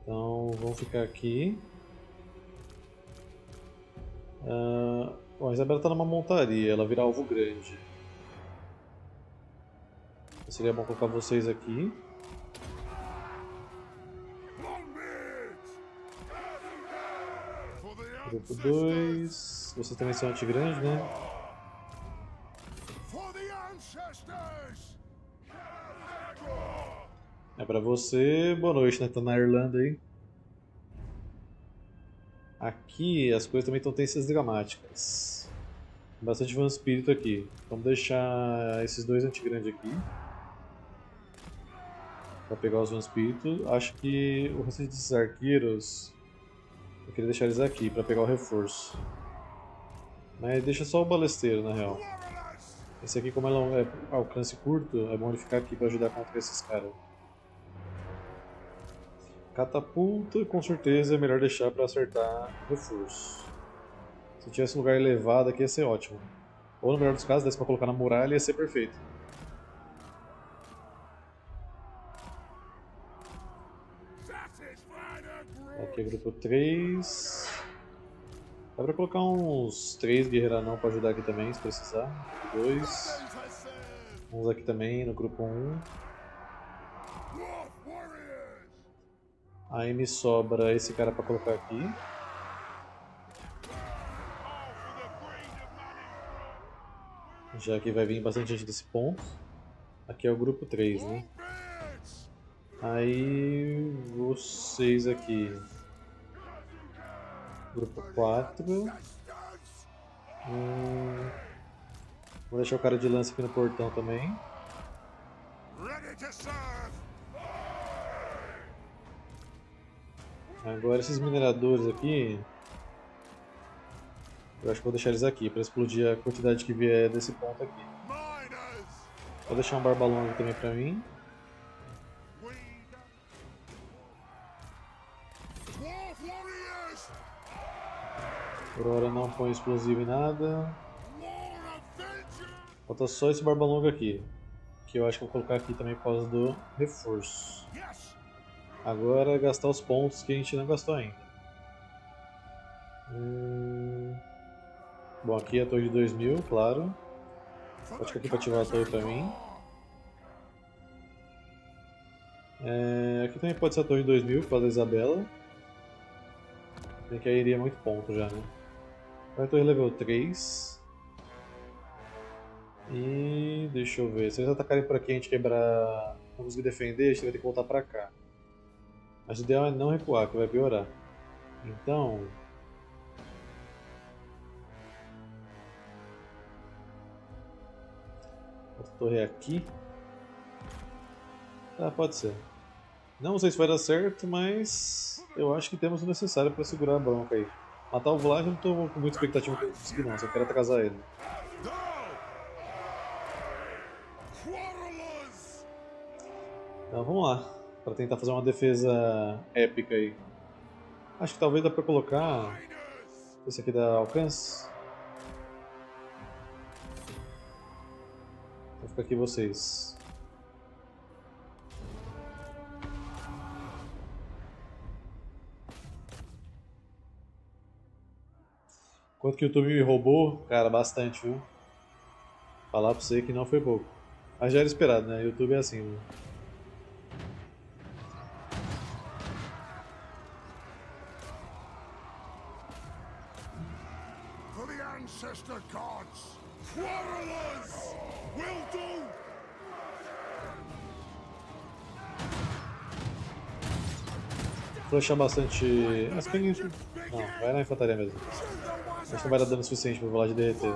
Então vamos ficar aqui. Uh, a Isabela está numa montaria, ela vira alvo grande. Seria bom colocar vocês aqui. Grupo 2. Vocês também são anti-grande, né? É pra você, boa noite, né? Tá na Irlanda aí. Aqui as coisas também estão tensas dramáticas. Bastante espírito aqui. Vamos deixar esses dois anti-grande aqui. Pra pegar os espírito. Acho que o restante desses arqueiros eu queria deixar eles aqui para pegar o reforço. Mas deixa só o balesteiro, na real. Esse aqui, como é, é alcance curto, é bom ele ficar aqui para ajudar contra esses caras. Catapulta, com certeza, é melhor deixar para acertar reforço. Se tivesse um lugar elevado aqui ia ser ótimo. Ou no melhor dos casos, desse para colocar na muralha ia ser perfeito. Aqui é grupo 3. Dá pra colocar uns 3 guerreiros não pra ajudar aqui também, se precisar. 2. Uns aqui também no grupo 1. Aí me sobra esse cara pra colocar aqui. Já que vai vir bastante gente desse ponto. Aqui é o grupo 3, né? Aí vocês aqui. Grupo 4. Hum, vou deixar o cara de lança aqui no portão também. Agora esses mineradores aqui. Eu acho que vou deixar eles aqui para explodir a quantidade que vier desse ponto aqui. Vou deixar um barba longa também para mim. Por hora não põe explosivo em nada. Falta só esse barba longa aqui. Que eu acho que vou colocar aqui também por causa do reforço. Agora é gastar os pontos que a gente não gastou ainda. Hum... Bom, aqui é a torre de 2000, claro. Pode ficar aqui para ativar a torre para mim. É... Aqui também pode ser a torre de 2000 por causa da Isabela. Bem que aí iria muito ponto já, né? Agora torre level 3. E deixa eu ver. Se eles atacarem por aqui a gente quebrar. Não conseguir defender, a gente vai ter que voltar pra cá. Mas o ideal é não recuar, que vai piorar. Então. Torre aqui. Ah, pode ser. Não sei se vai dar certo, mas eu acho que temos o necessário para segurar a bronca aí. Matar o Vlad eu não tô com muita expectativa eu conseguir não, só quero atrasar ele. Então vamos lá, para tentar fazer uma defesa épica aí. Acho que talvez dá pra colocar... Esse aqui dá alcance? Vou ficar aqui vocês. Quanto que o YouTube me roubou? Cara, bastante, viu? Falar pra você que não foi pouco. Mas já era esperado, né? YouTube é assim, viu? Vou bastante. Mas tem. Não, vai na infantaria mesmo. Acho que não vai dar dano suficiente pra volar de derreter.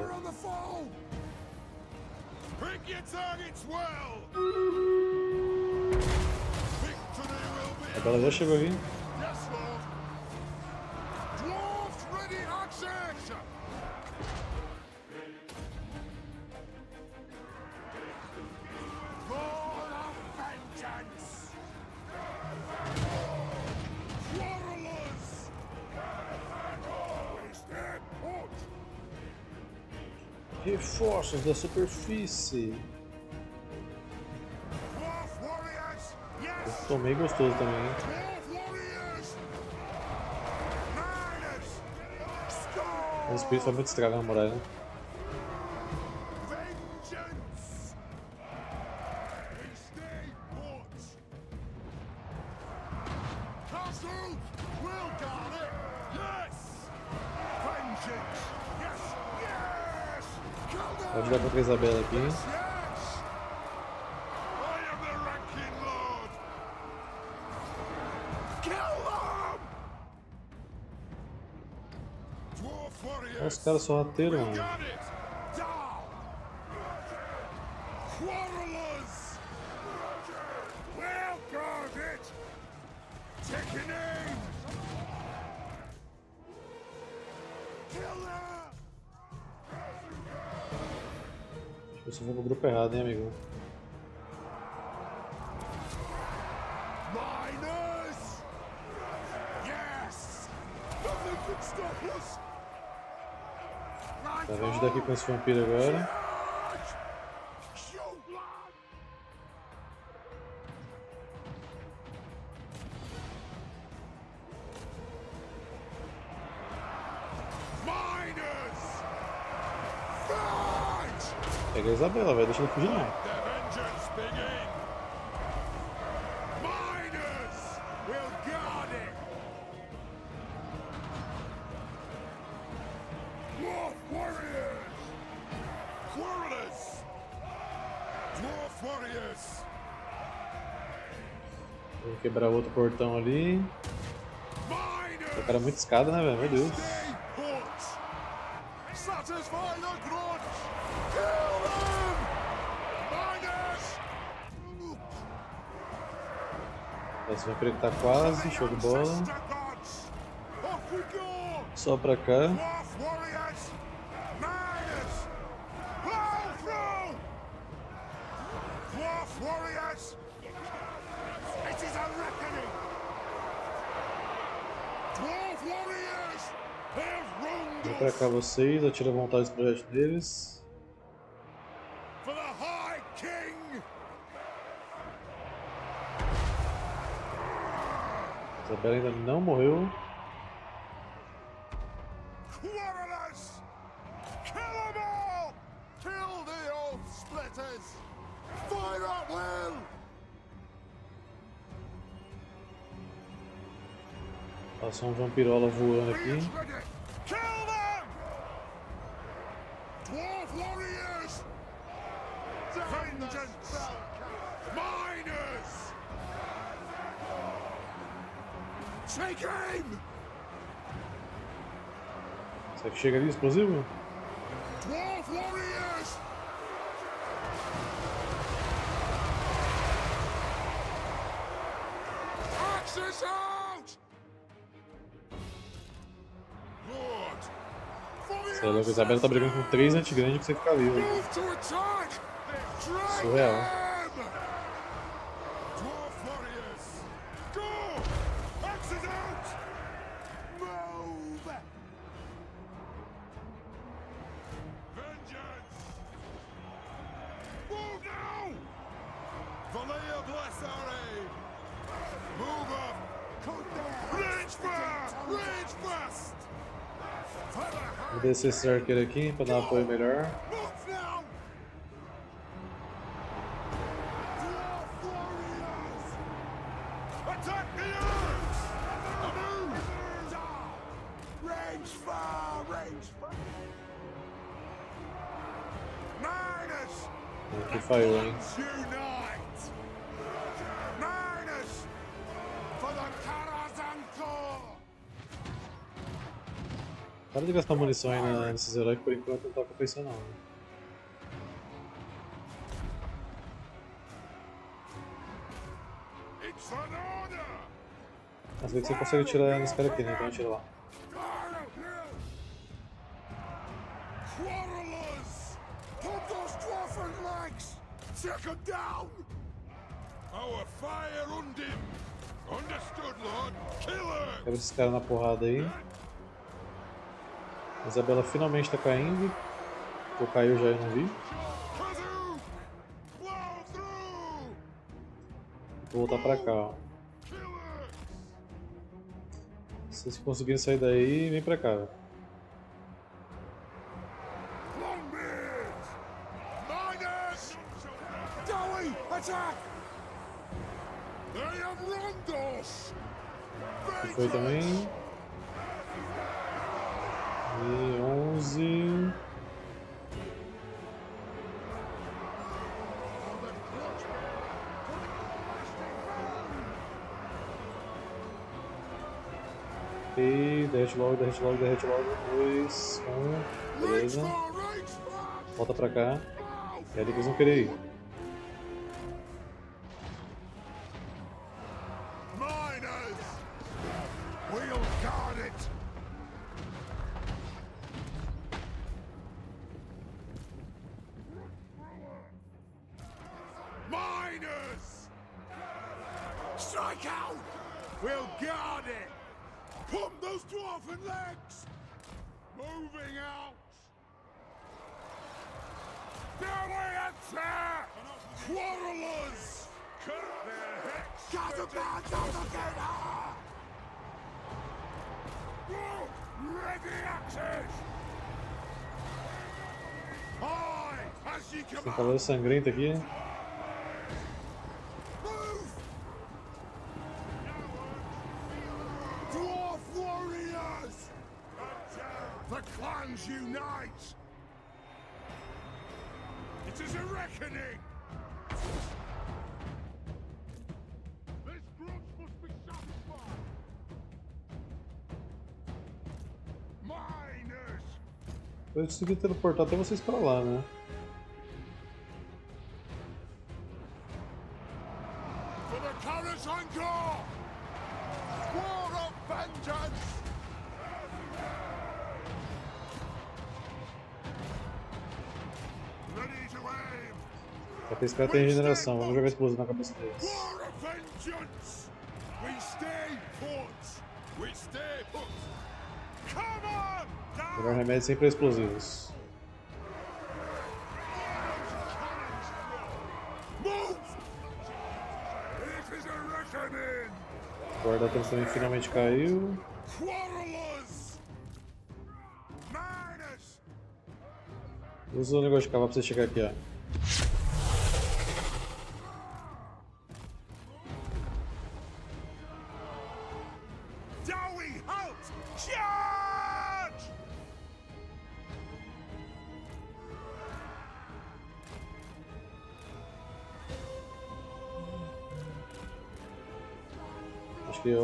A bela já chegou aqui. reforços da superfície. Eu tomei gostoso também. Hein? Esse principalmente é estraga a muralha. Né? Olha os caras sorrateiros, We mano. Esse vampiro agora. Pega a Isabela, vai, deixa ele fugir não. Portão ali. O cara é muito escada, né, velho? Meu Deus. Esse que tá quase, show de bola. Só pra cá. Cá vocês, atira à vontade os projetos deles. Isabela ainda não morreu. Passou um vampirola voando aqui. Será que chega ali, explosivo? Você é louco, Isabela tá brigando com três antigrandes pra você ficar! Drag Surreal. Vou descer esse arqueiro aqui pra dar um apoio melhor. Gastar munição aí na- nesses heróis por enquanto não tá compensando não. né? Mas vê que você consegue tirar nesse cara aqui, né? Então lá. Those dwarfen legs! Take them down! Our fire undimmed! Understood, Lord! Killer! Quebra esses caras na porrada aí. Isabela finalmente tá caindo. Ou caiu já, eu não vi. Vou voltar pra cá, ó. Se vocês conseguirem sair daí, vem pra cá. Derrete logo, derrete logo. 2, 1, beleza. Volta pra cá. Ali que eles vão querer ir. Their heads! Catapan Doppelganger! Ready axes! Aye! As ye Tem command! cavaleiro sangrento aqui. Move! Dwarf warriors! The clans unite! It is a reckoning! Eu consegui teleportar até vocês pra lá, né? Esse cara tem regeneração, vamos jogar explosivo na cabeça deles. We stay put! We stay put! Come on! Melhor remédio sempre é explosivos. Move! It is a reckoning! O guarda também finalmente caiu. Usa o negócio de cavar pra você chegar aqui, ó.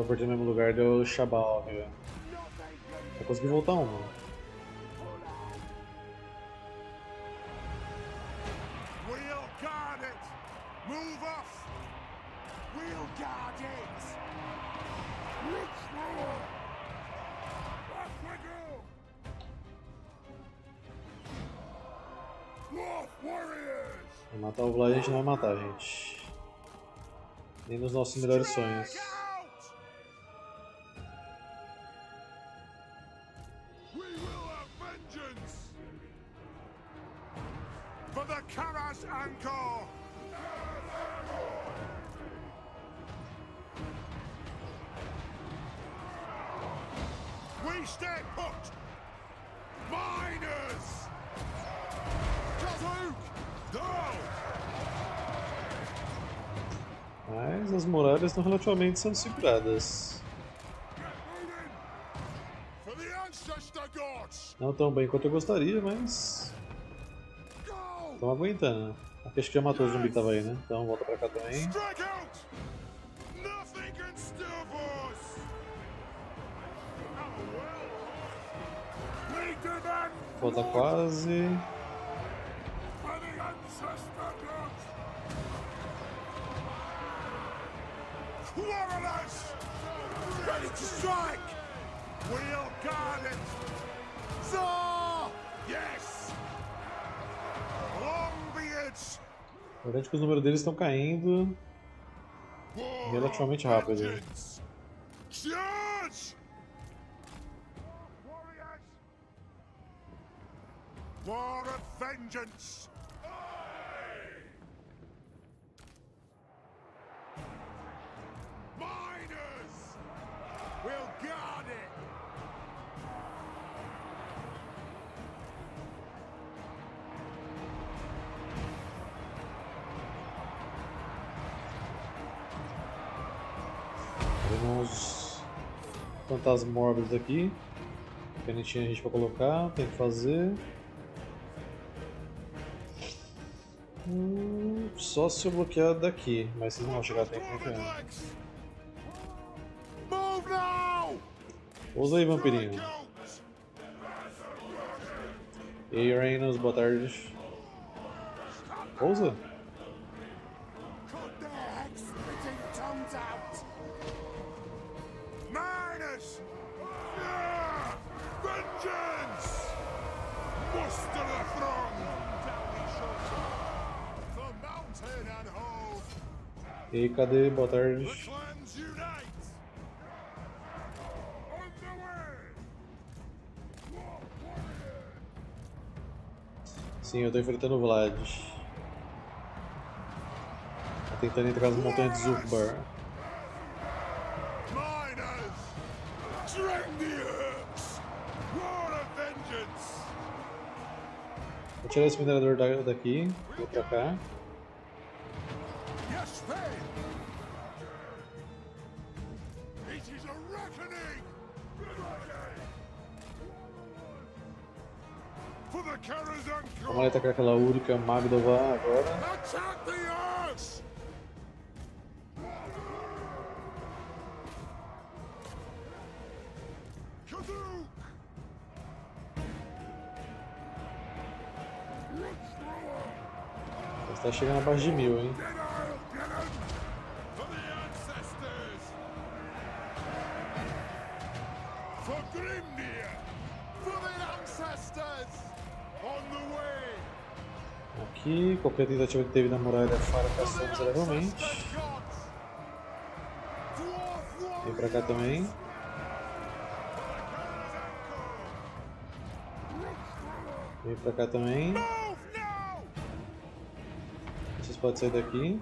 Apertei no mesmo lugar deu aqui, velho. Eu consegui voltar uma. Matar o Vlad a gente não vai matar, gente. Nem nos nossos melhores sonhos. Relativamente sendo seguradas. Não tão bem quanto eu gostaria, mas estão aguentando. Aqui acho que já matou o zumbi que tava aí, né? Então volta pra cá também. Strike out! Nothing can stop us! We demand Volta quase. for the ancestor gods! Quarrelers! Ready to strike! We'll guard it! Zor! Yes! Longbeards! A verdade é que os números deles estão caindo. War Relativamente rápido. Charge! War of vengeance! Fantasmórbidos aqui. Que a gente pra colocar, tem que fazer. Hum, só se eu bloquear daqui, mas vocês não vão chegar a tempo confiando. Usa aí, vampirinho. E aí, Reynolds, boa tarde. Pousa? E aí, cadê? Boa tarde. Sim, eu tô enfrentando o Vlad. Tá tentando entrar nas montanhas de Zulfbar. Vou tirar esse minerador daqui, vou pra cá. Vamos atacar aquela Úrica Magdova agora. Está chegando abaixo de mil, hein? Aqui. Qualquer tentativa que teve na muralha fracassou miseravelmente. Vem pra cá também. Vem pra cá também. Vocês podem sair daqui.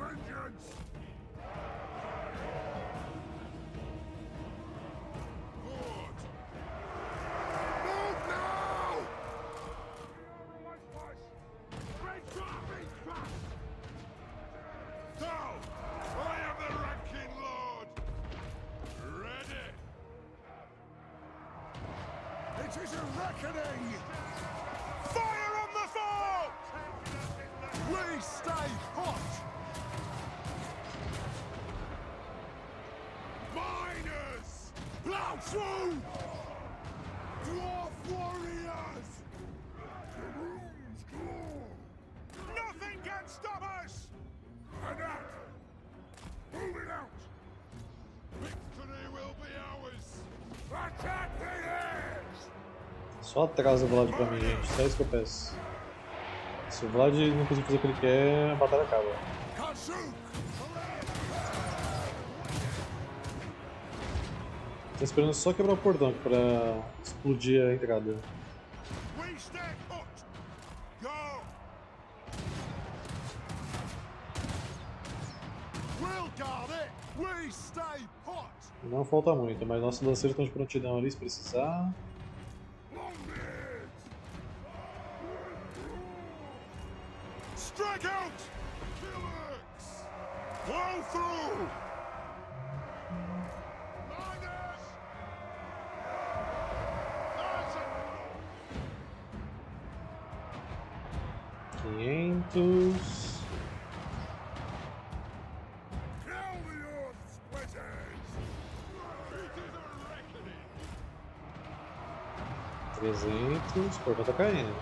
reckoning! Fire on the foe! We stay hot! Miners! Blow through! Só atrasa o Vlad pra mim, gente. Só isso que eu peço. Se o Vlad não conseguir fazer o que ele quer, a batalha acaba. Tô esperando só quebrar o portão pra explodir a entrada. Não falta muito, mas nossos lanceiros estão de prontidão ali se precisar. Portão tá caindo.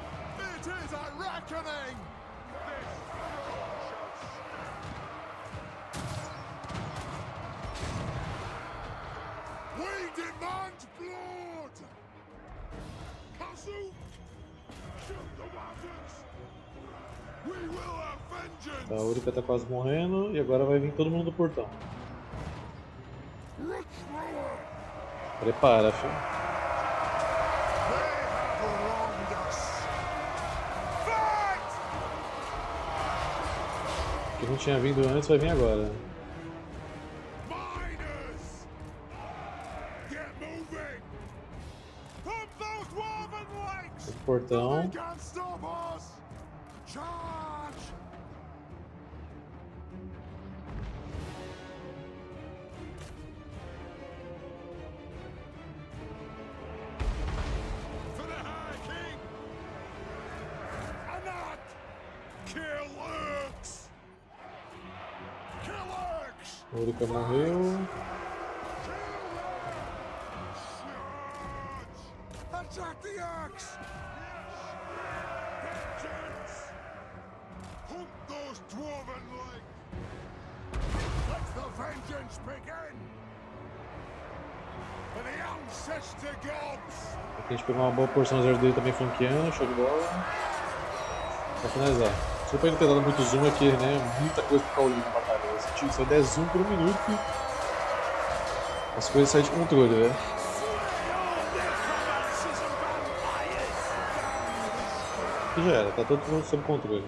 A Urika tá quase morrendo e agora vai vir todo mundo do portão. Prepara, filho. Não tinha vindo antes vai vir agora. Portão. Aqui a gente pegou uma boa porção exército dele também flanqueando, show de bola. Pra finalizar. Desculpa ter dado muito zoom aqui, né? Muita coisa pro Paulinho na batalha. Se eu der zoom por um minuto, as coisas saem de controle, né? E já era, tá tudo sob controle.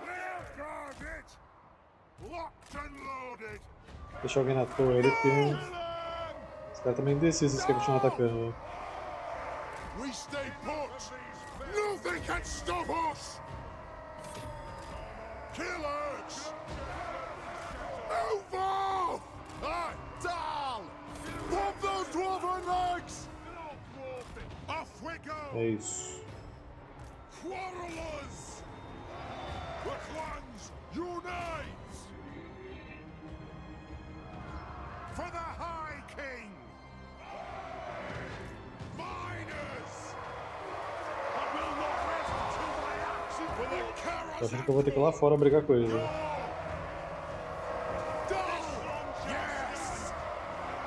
We'll guard it! Locked and loaded! Deixa alguém na torre ali, porque Kill caras também indecisos se quer continuar atacando. We stay put! Nothing can stop us! Killers! Move off! Aye, down! Pop those dwarven legs! Off we go! É isso. Quarrelers! The clans unite! Axe is for the Daqui a Karazhan pouco eu vou ter que ir lá fora brigar com eles. né?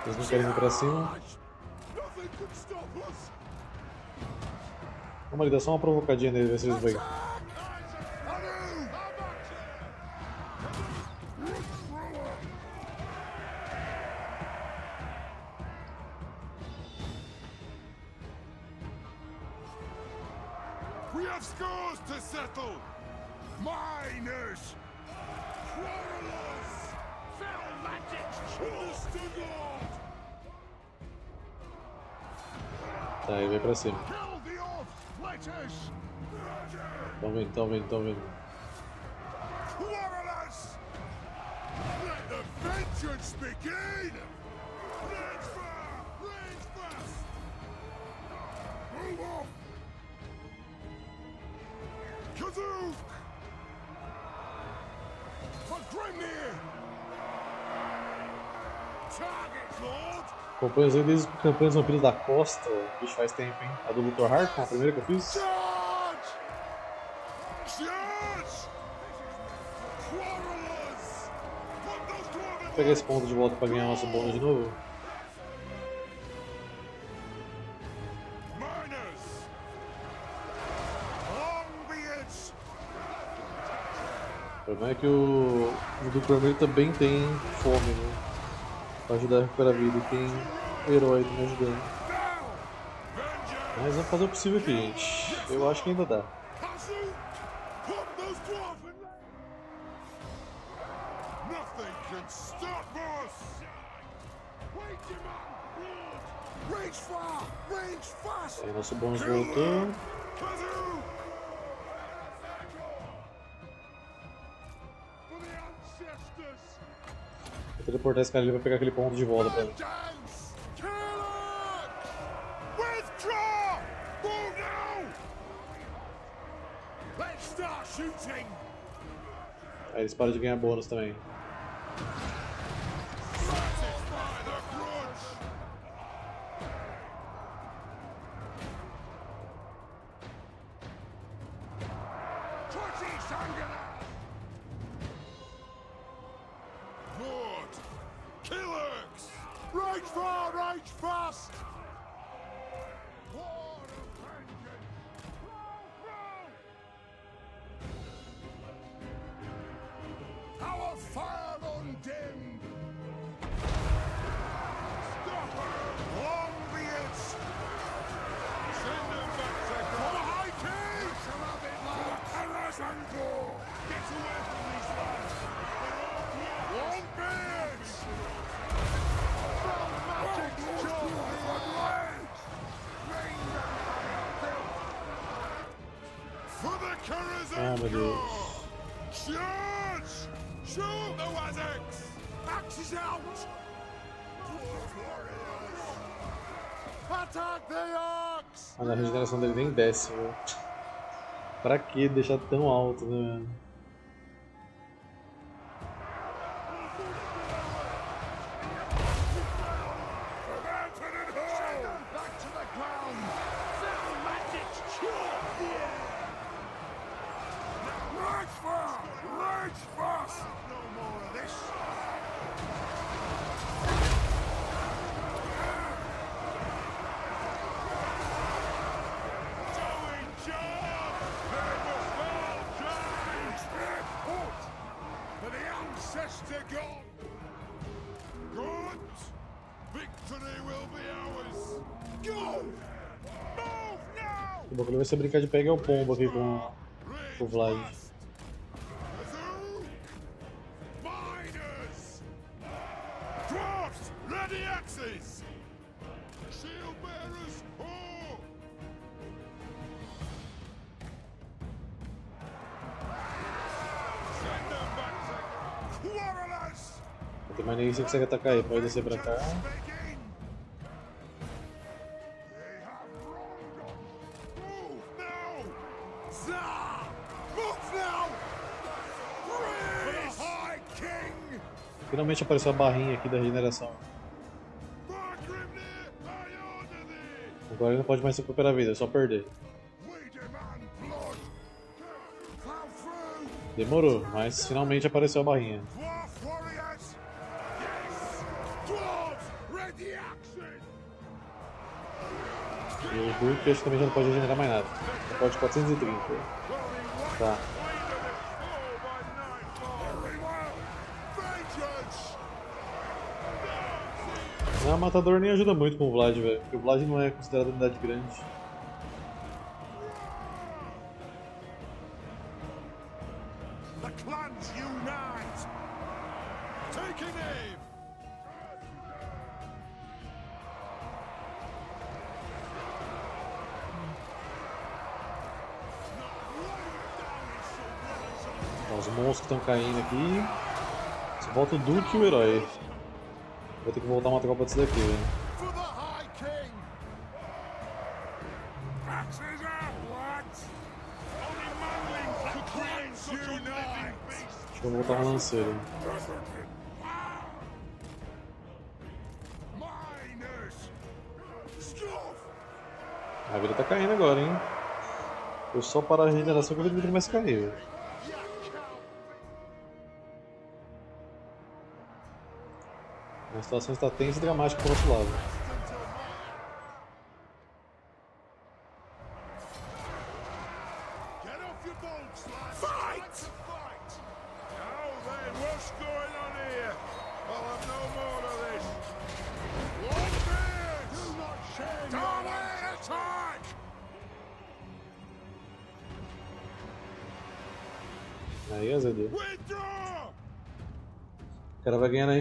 Eles não querem vir pra cima. Vamos ali, dá só uma provocadinha nele, ver se eles vêm. Fast! Move off! Kazook! For Grimnir! Target, Lord! Acompanho desde campanhas Vampiros da Costa. Bicho, faz tempo, hein? A do Luthor Harkon, a primeira que eu fiz. Pegar esse ponto de volta pra ganhar nosso bônus de novo. O problema é que o, o do Vermelho também tem fome, né? Pra ajudar a recuperar a vida. E tem herói me ajudando. Mas vamos fazer o possível aqui, gente. Eu acho que ainda dá. Nosso bônus voltou. Vou teleportar esse cara ali pra pegar aquele ponto de volta pra ele. Aí eles param de ganhar bônus também. Que deixar tão alto, né? Ser brincar de pegar o pombo aqui com, com o Vlad. Não tem mais ninguém que consegue atacar aí. Pode descer pra cá. Finalmente apareceu a barrinha aqui da regeneração. Agora ele não pode mais recuperar a vida, é só perder. Demorou, mas finalmente apareceu a barrinha. E o Burkish também já não pode regenerar mais nada. Só pode 430. Tá. Não, Matador nem ajuda muito com o Vlad, velho. Porque o Vlad não é considerado unidade grande. Os monstros estão caindo aqui. Só volta o Duke e o herói. Vou ter que voltar uma tropa disso daqui, velho. Deixa eu voltar um lanceiro. Miners! Stuff! A vida tá caindo agora, hein? Eu só parar a regeneração que a vida começa a cair, A situação está tensa e dramática pro outro lado.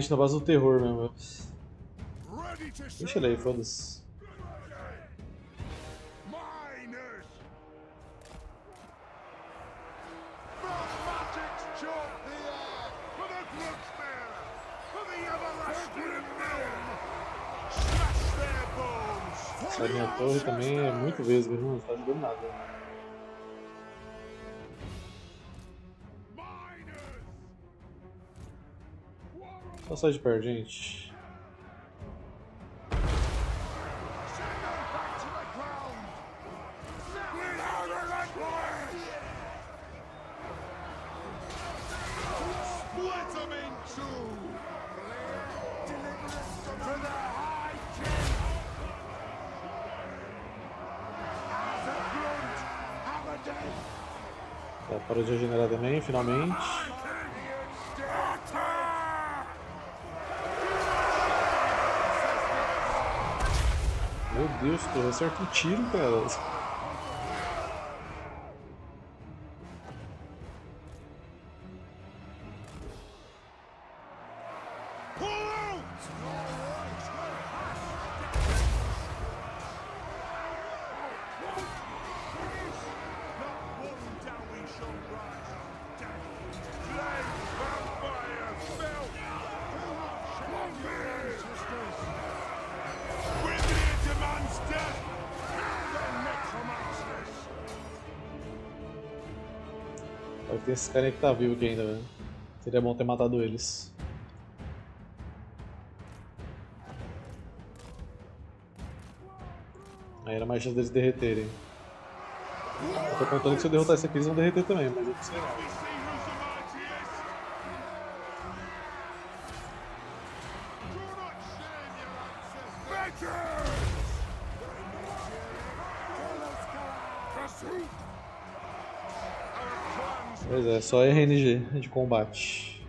Gente na base do terror mesmo. Deixa ele aí, foda-se. De perto, gente. Meu Deus, tu acerta um tiro, cara. Esses caras aí que tá vivo aqui ainda, velho. Seria bom ter matado eles. Aí era mais chance deles derreterem. Tô contando que se eu derrotar esse aqui eles vão derreter também, mas eu não sei não. É, só RNG de combate.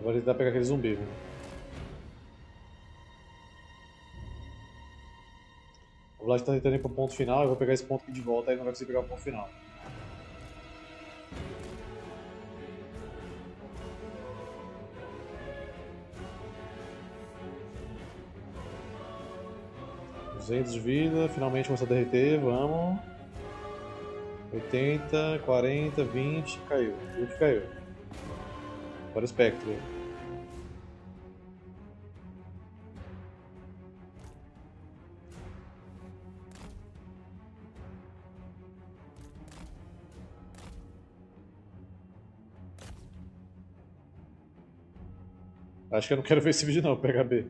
Agora pra pegar aquele zumbi, velho. O Vlad tá tentando ir pro ponto final, eu vou pegar esse ponto aqui de volta e não vai conseguir pegar o ponto final. Duzentos de vida, finalmente começou a derreter, vamos. 80, 40, 20, caiu. 20 caiu. Agora o Spectre. Acho que eu não quero ver esse vídeo não, PHB.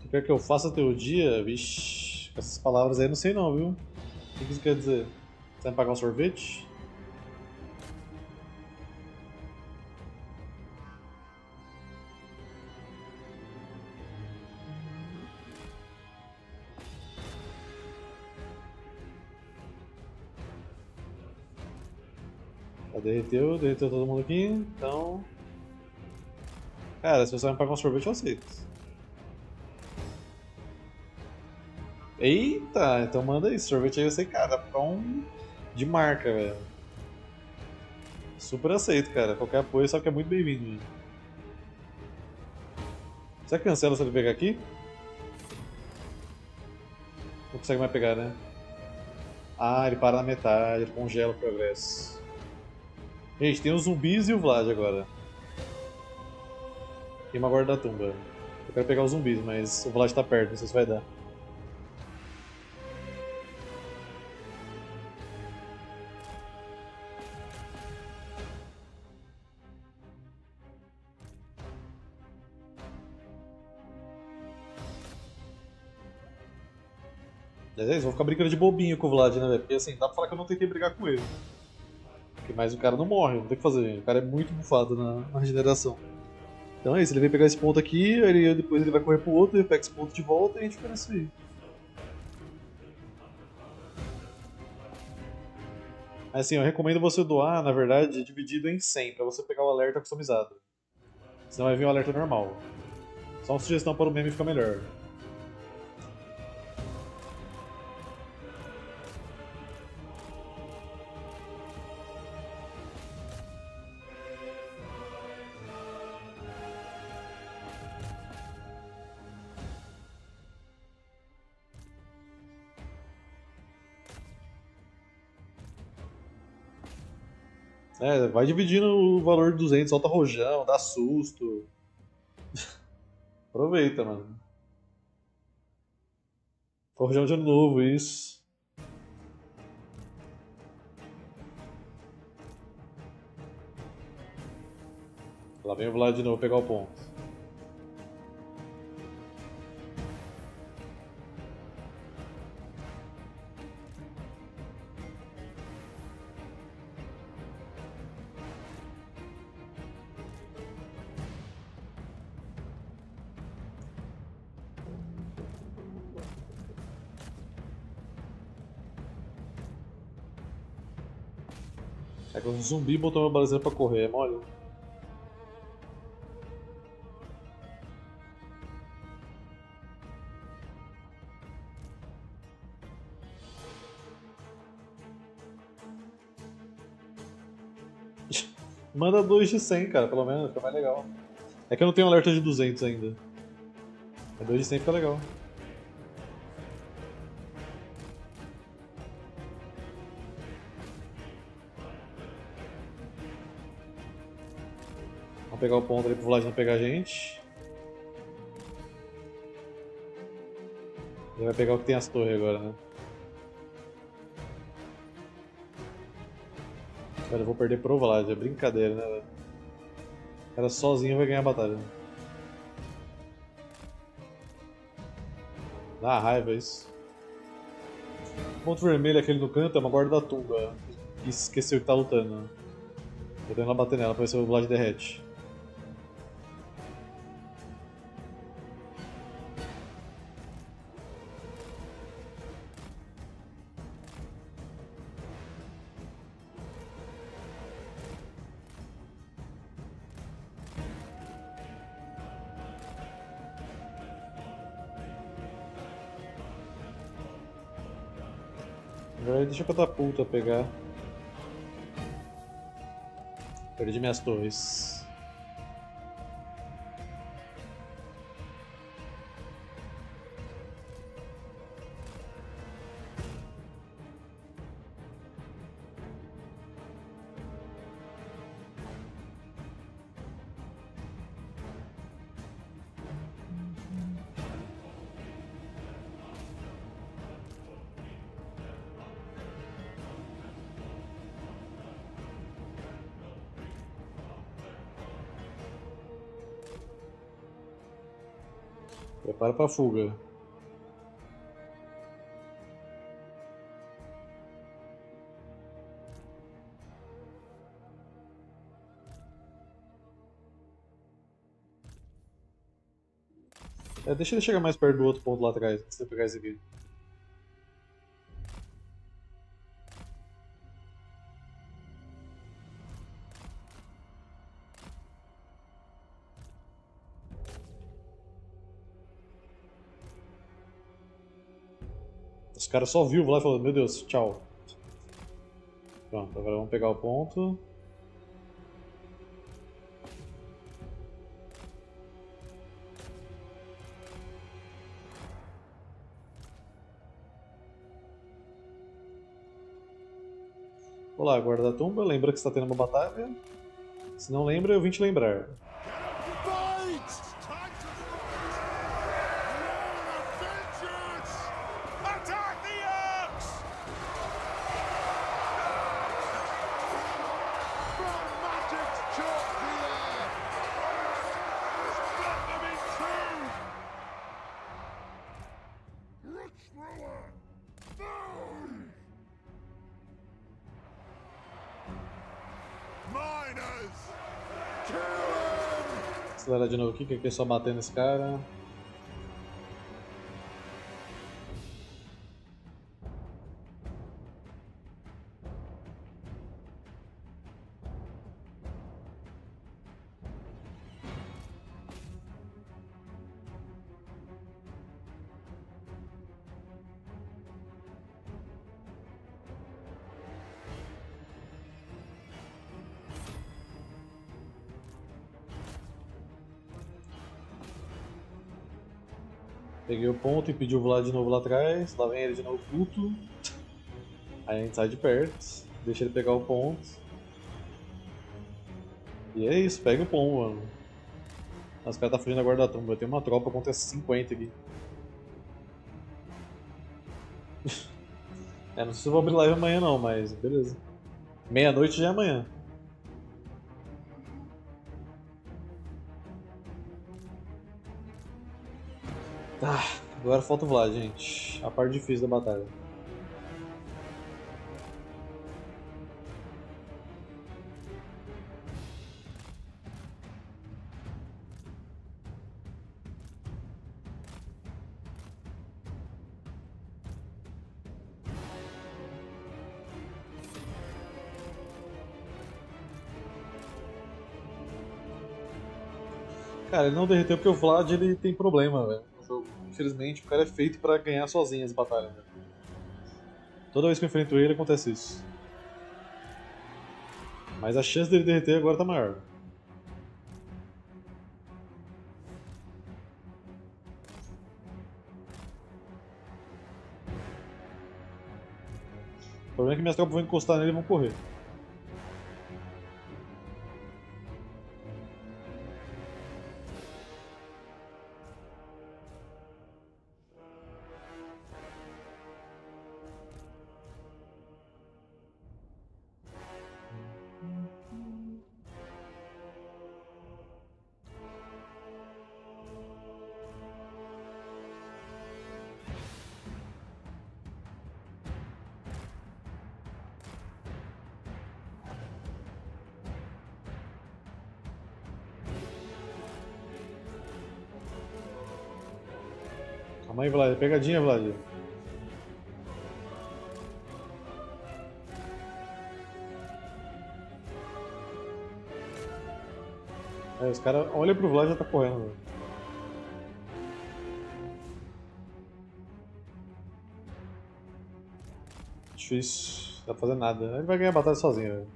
Tu quer que eu faça teu dia? Vixe, essas palavras aí não sei não, viu? O que isso quer dizer? Você vai pagar um sorvete? Derreteu, derreteu todo mundo aqui, então... Cara, se você vai me pagar um sorvete, eu aceito. Eita, então manda aí, sorvete aí eu sei, cara, dá pra um de marca, velho. Super aceito, cara. Qualquer apoio, só que é muito bem-vindo. velho. Será que cancela se ele pegar aqui? Não consegue mais pegar, né? Ah, ele para na metade, ele congela o progresso. Gente, tem os zumbis e o Vlad agora. Tem uma guarda da tumba. Eu quero pegar os zumbis, mas o Vlad tá perto, não sei se vai dar. Mas é isso, vou ficar brincando de bobinho com o Vlad, né? Porque assim, dá pra falar que eu não tentei brigar com ele. Mas o cara não morre, não tem o que fazer. O cara é muito bufado na, na regeneração. Então é isso, ele vem pegar esse ponto aqui, ele- depois ele vai correr pro outro, ele pega esse ponto de volta e a gente fica nisso aí. Assim, eu recomendo você doar, na verdade, dividido em 100, pra você pegar o alerta customizado. Senão vai vir o alerta normal. Só uma sugestão para o meme ficar melhor. É, vai dividindo o valor de 200, solta rojão, dá susto. Aproveita, mano. Rojão de novo, isso. Lá vem o Vlad de novo pegar o ponto. Zumbi botou uma baliza pra correr, é mole. Manda 2 de 100, cara, pelo menos, fica mais legal. É que eu não tenho alerta de 200 ainda. É 2 de 100 fica legal. Vamos pegar o ponto ali pro Vlad não pegar a gente. Ele vai pegar o que tem as torres agora, né? Cara, eu vou perder pro Vlad, é brincadeira, né? O cara sozinho vai ganhar a batalha. Dá raiva isso. O ponto vermelho aquele no canto é uma guarda da tumba. Que esqueceu que tá lutando. Tô tentando bater nela pra ver se o Vlad derrete. Agora deixa a catapulta pegar. Perdi minhas torres. Pra fuga. É, deixa ele chegar mais perto do outro ponto lá atrás, antes de pegar esse aqui. Os caras só viu lá e falou, meu Deus, tchau. Pronto, agora vamos pegar o ponto. Olá, guarda da tumba, lembra que está tendo uma batalha? Se não lembra, eu vim te lembrar. Que aqui é só bater nesse cara. Peguei o ponto e pedi o Vlad de novo lá atrás. Lá vem ele de novo puto. Aí a gente sai de perto, deixa ele pegar o ponto. E é isso, pega o ponto, mano. Os caras tá fugindo agora da tumba. Tenho uma tropa contra 50 aqui. é, não sei se eu vou abrir live amanhã não, mas beleza. Meia-noite já é amanhã. Agora falta o Vlad, gente. A parte difícil da batalha. Cara, ele não derreteu porque o Vlad ele tem problema, velho. Infelizmente, o cara é feito pra ganhar sozinho as batalhas. Velho. Toda vez que eu enfrento ele, acontece isso. Mas a chance dele derreter agora tá maior. O problema é que minhas tropas vão encostar nele e vão correr. Pegadinha, Vlad. É, os caras olham pro Vlad e já tá correndo. Difícil. Dá pra fazer nada. Ele vai ganhar a batalha sozinho.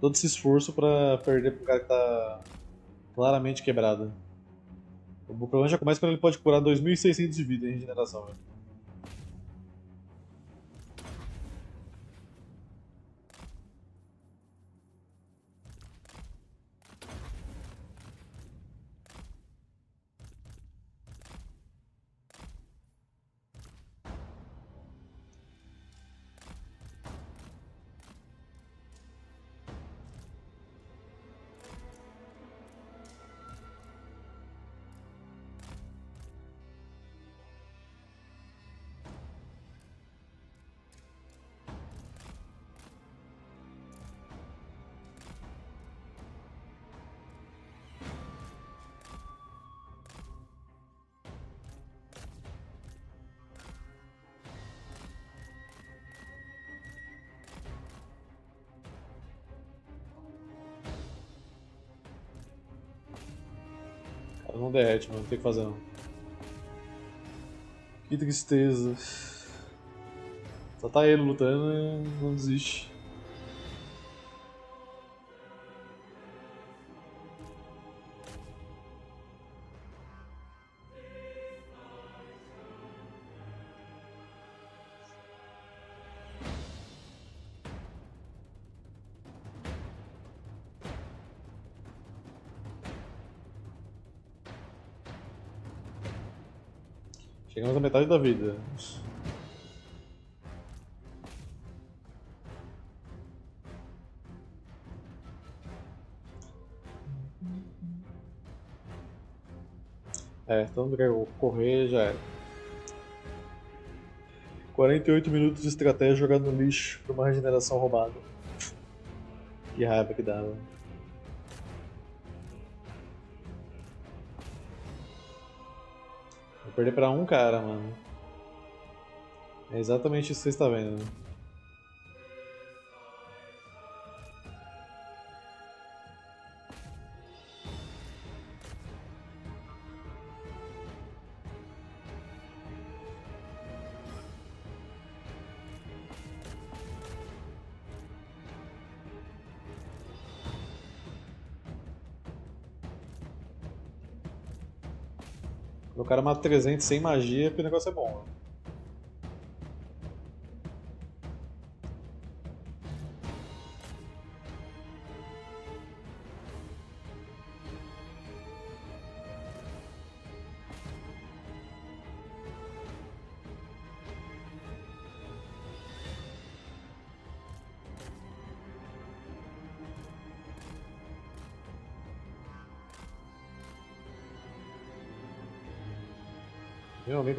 Todo esse esforço pra perder pro cara que tá claramente quebrado. O problema já começa quando ele pode curar 2.600 de vida em regeneração, velho. Cara, não derrete, mano. Não tem o que fazer não. Que tristeza. Só tá ele lutando e não desiste. Metade da vida. É, então correr já era. 48 minutos de estratégia jogando no lixo por uma regeneração roubada. Que raiva que dava. Perder pra um cara, mano. É exatamente isso que você está vendo. Né? Cara mata 300 sem magia porque o negócio é bom.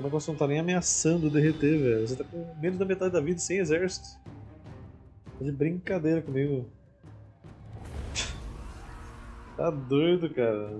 Como é que você não tá nem ameaçando derreter, velho? Você tá com menos da metade da vida sem exército. Tá de brincadeira comigo. tá doido, cara.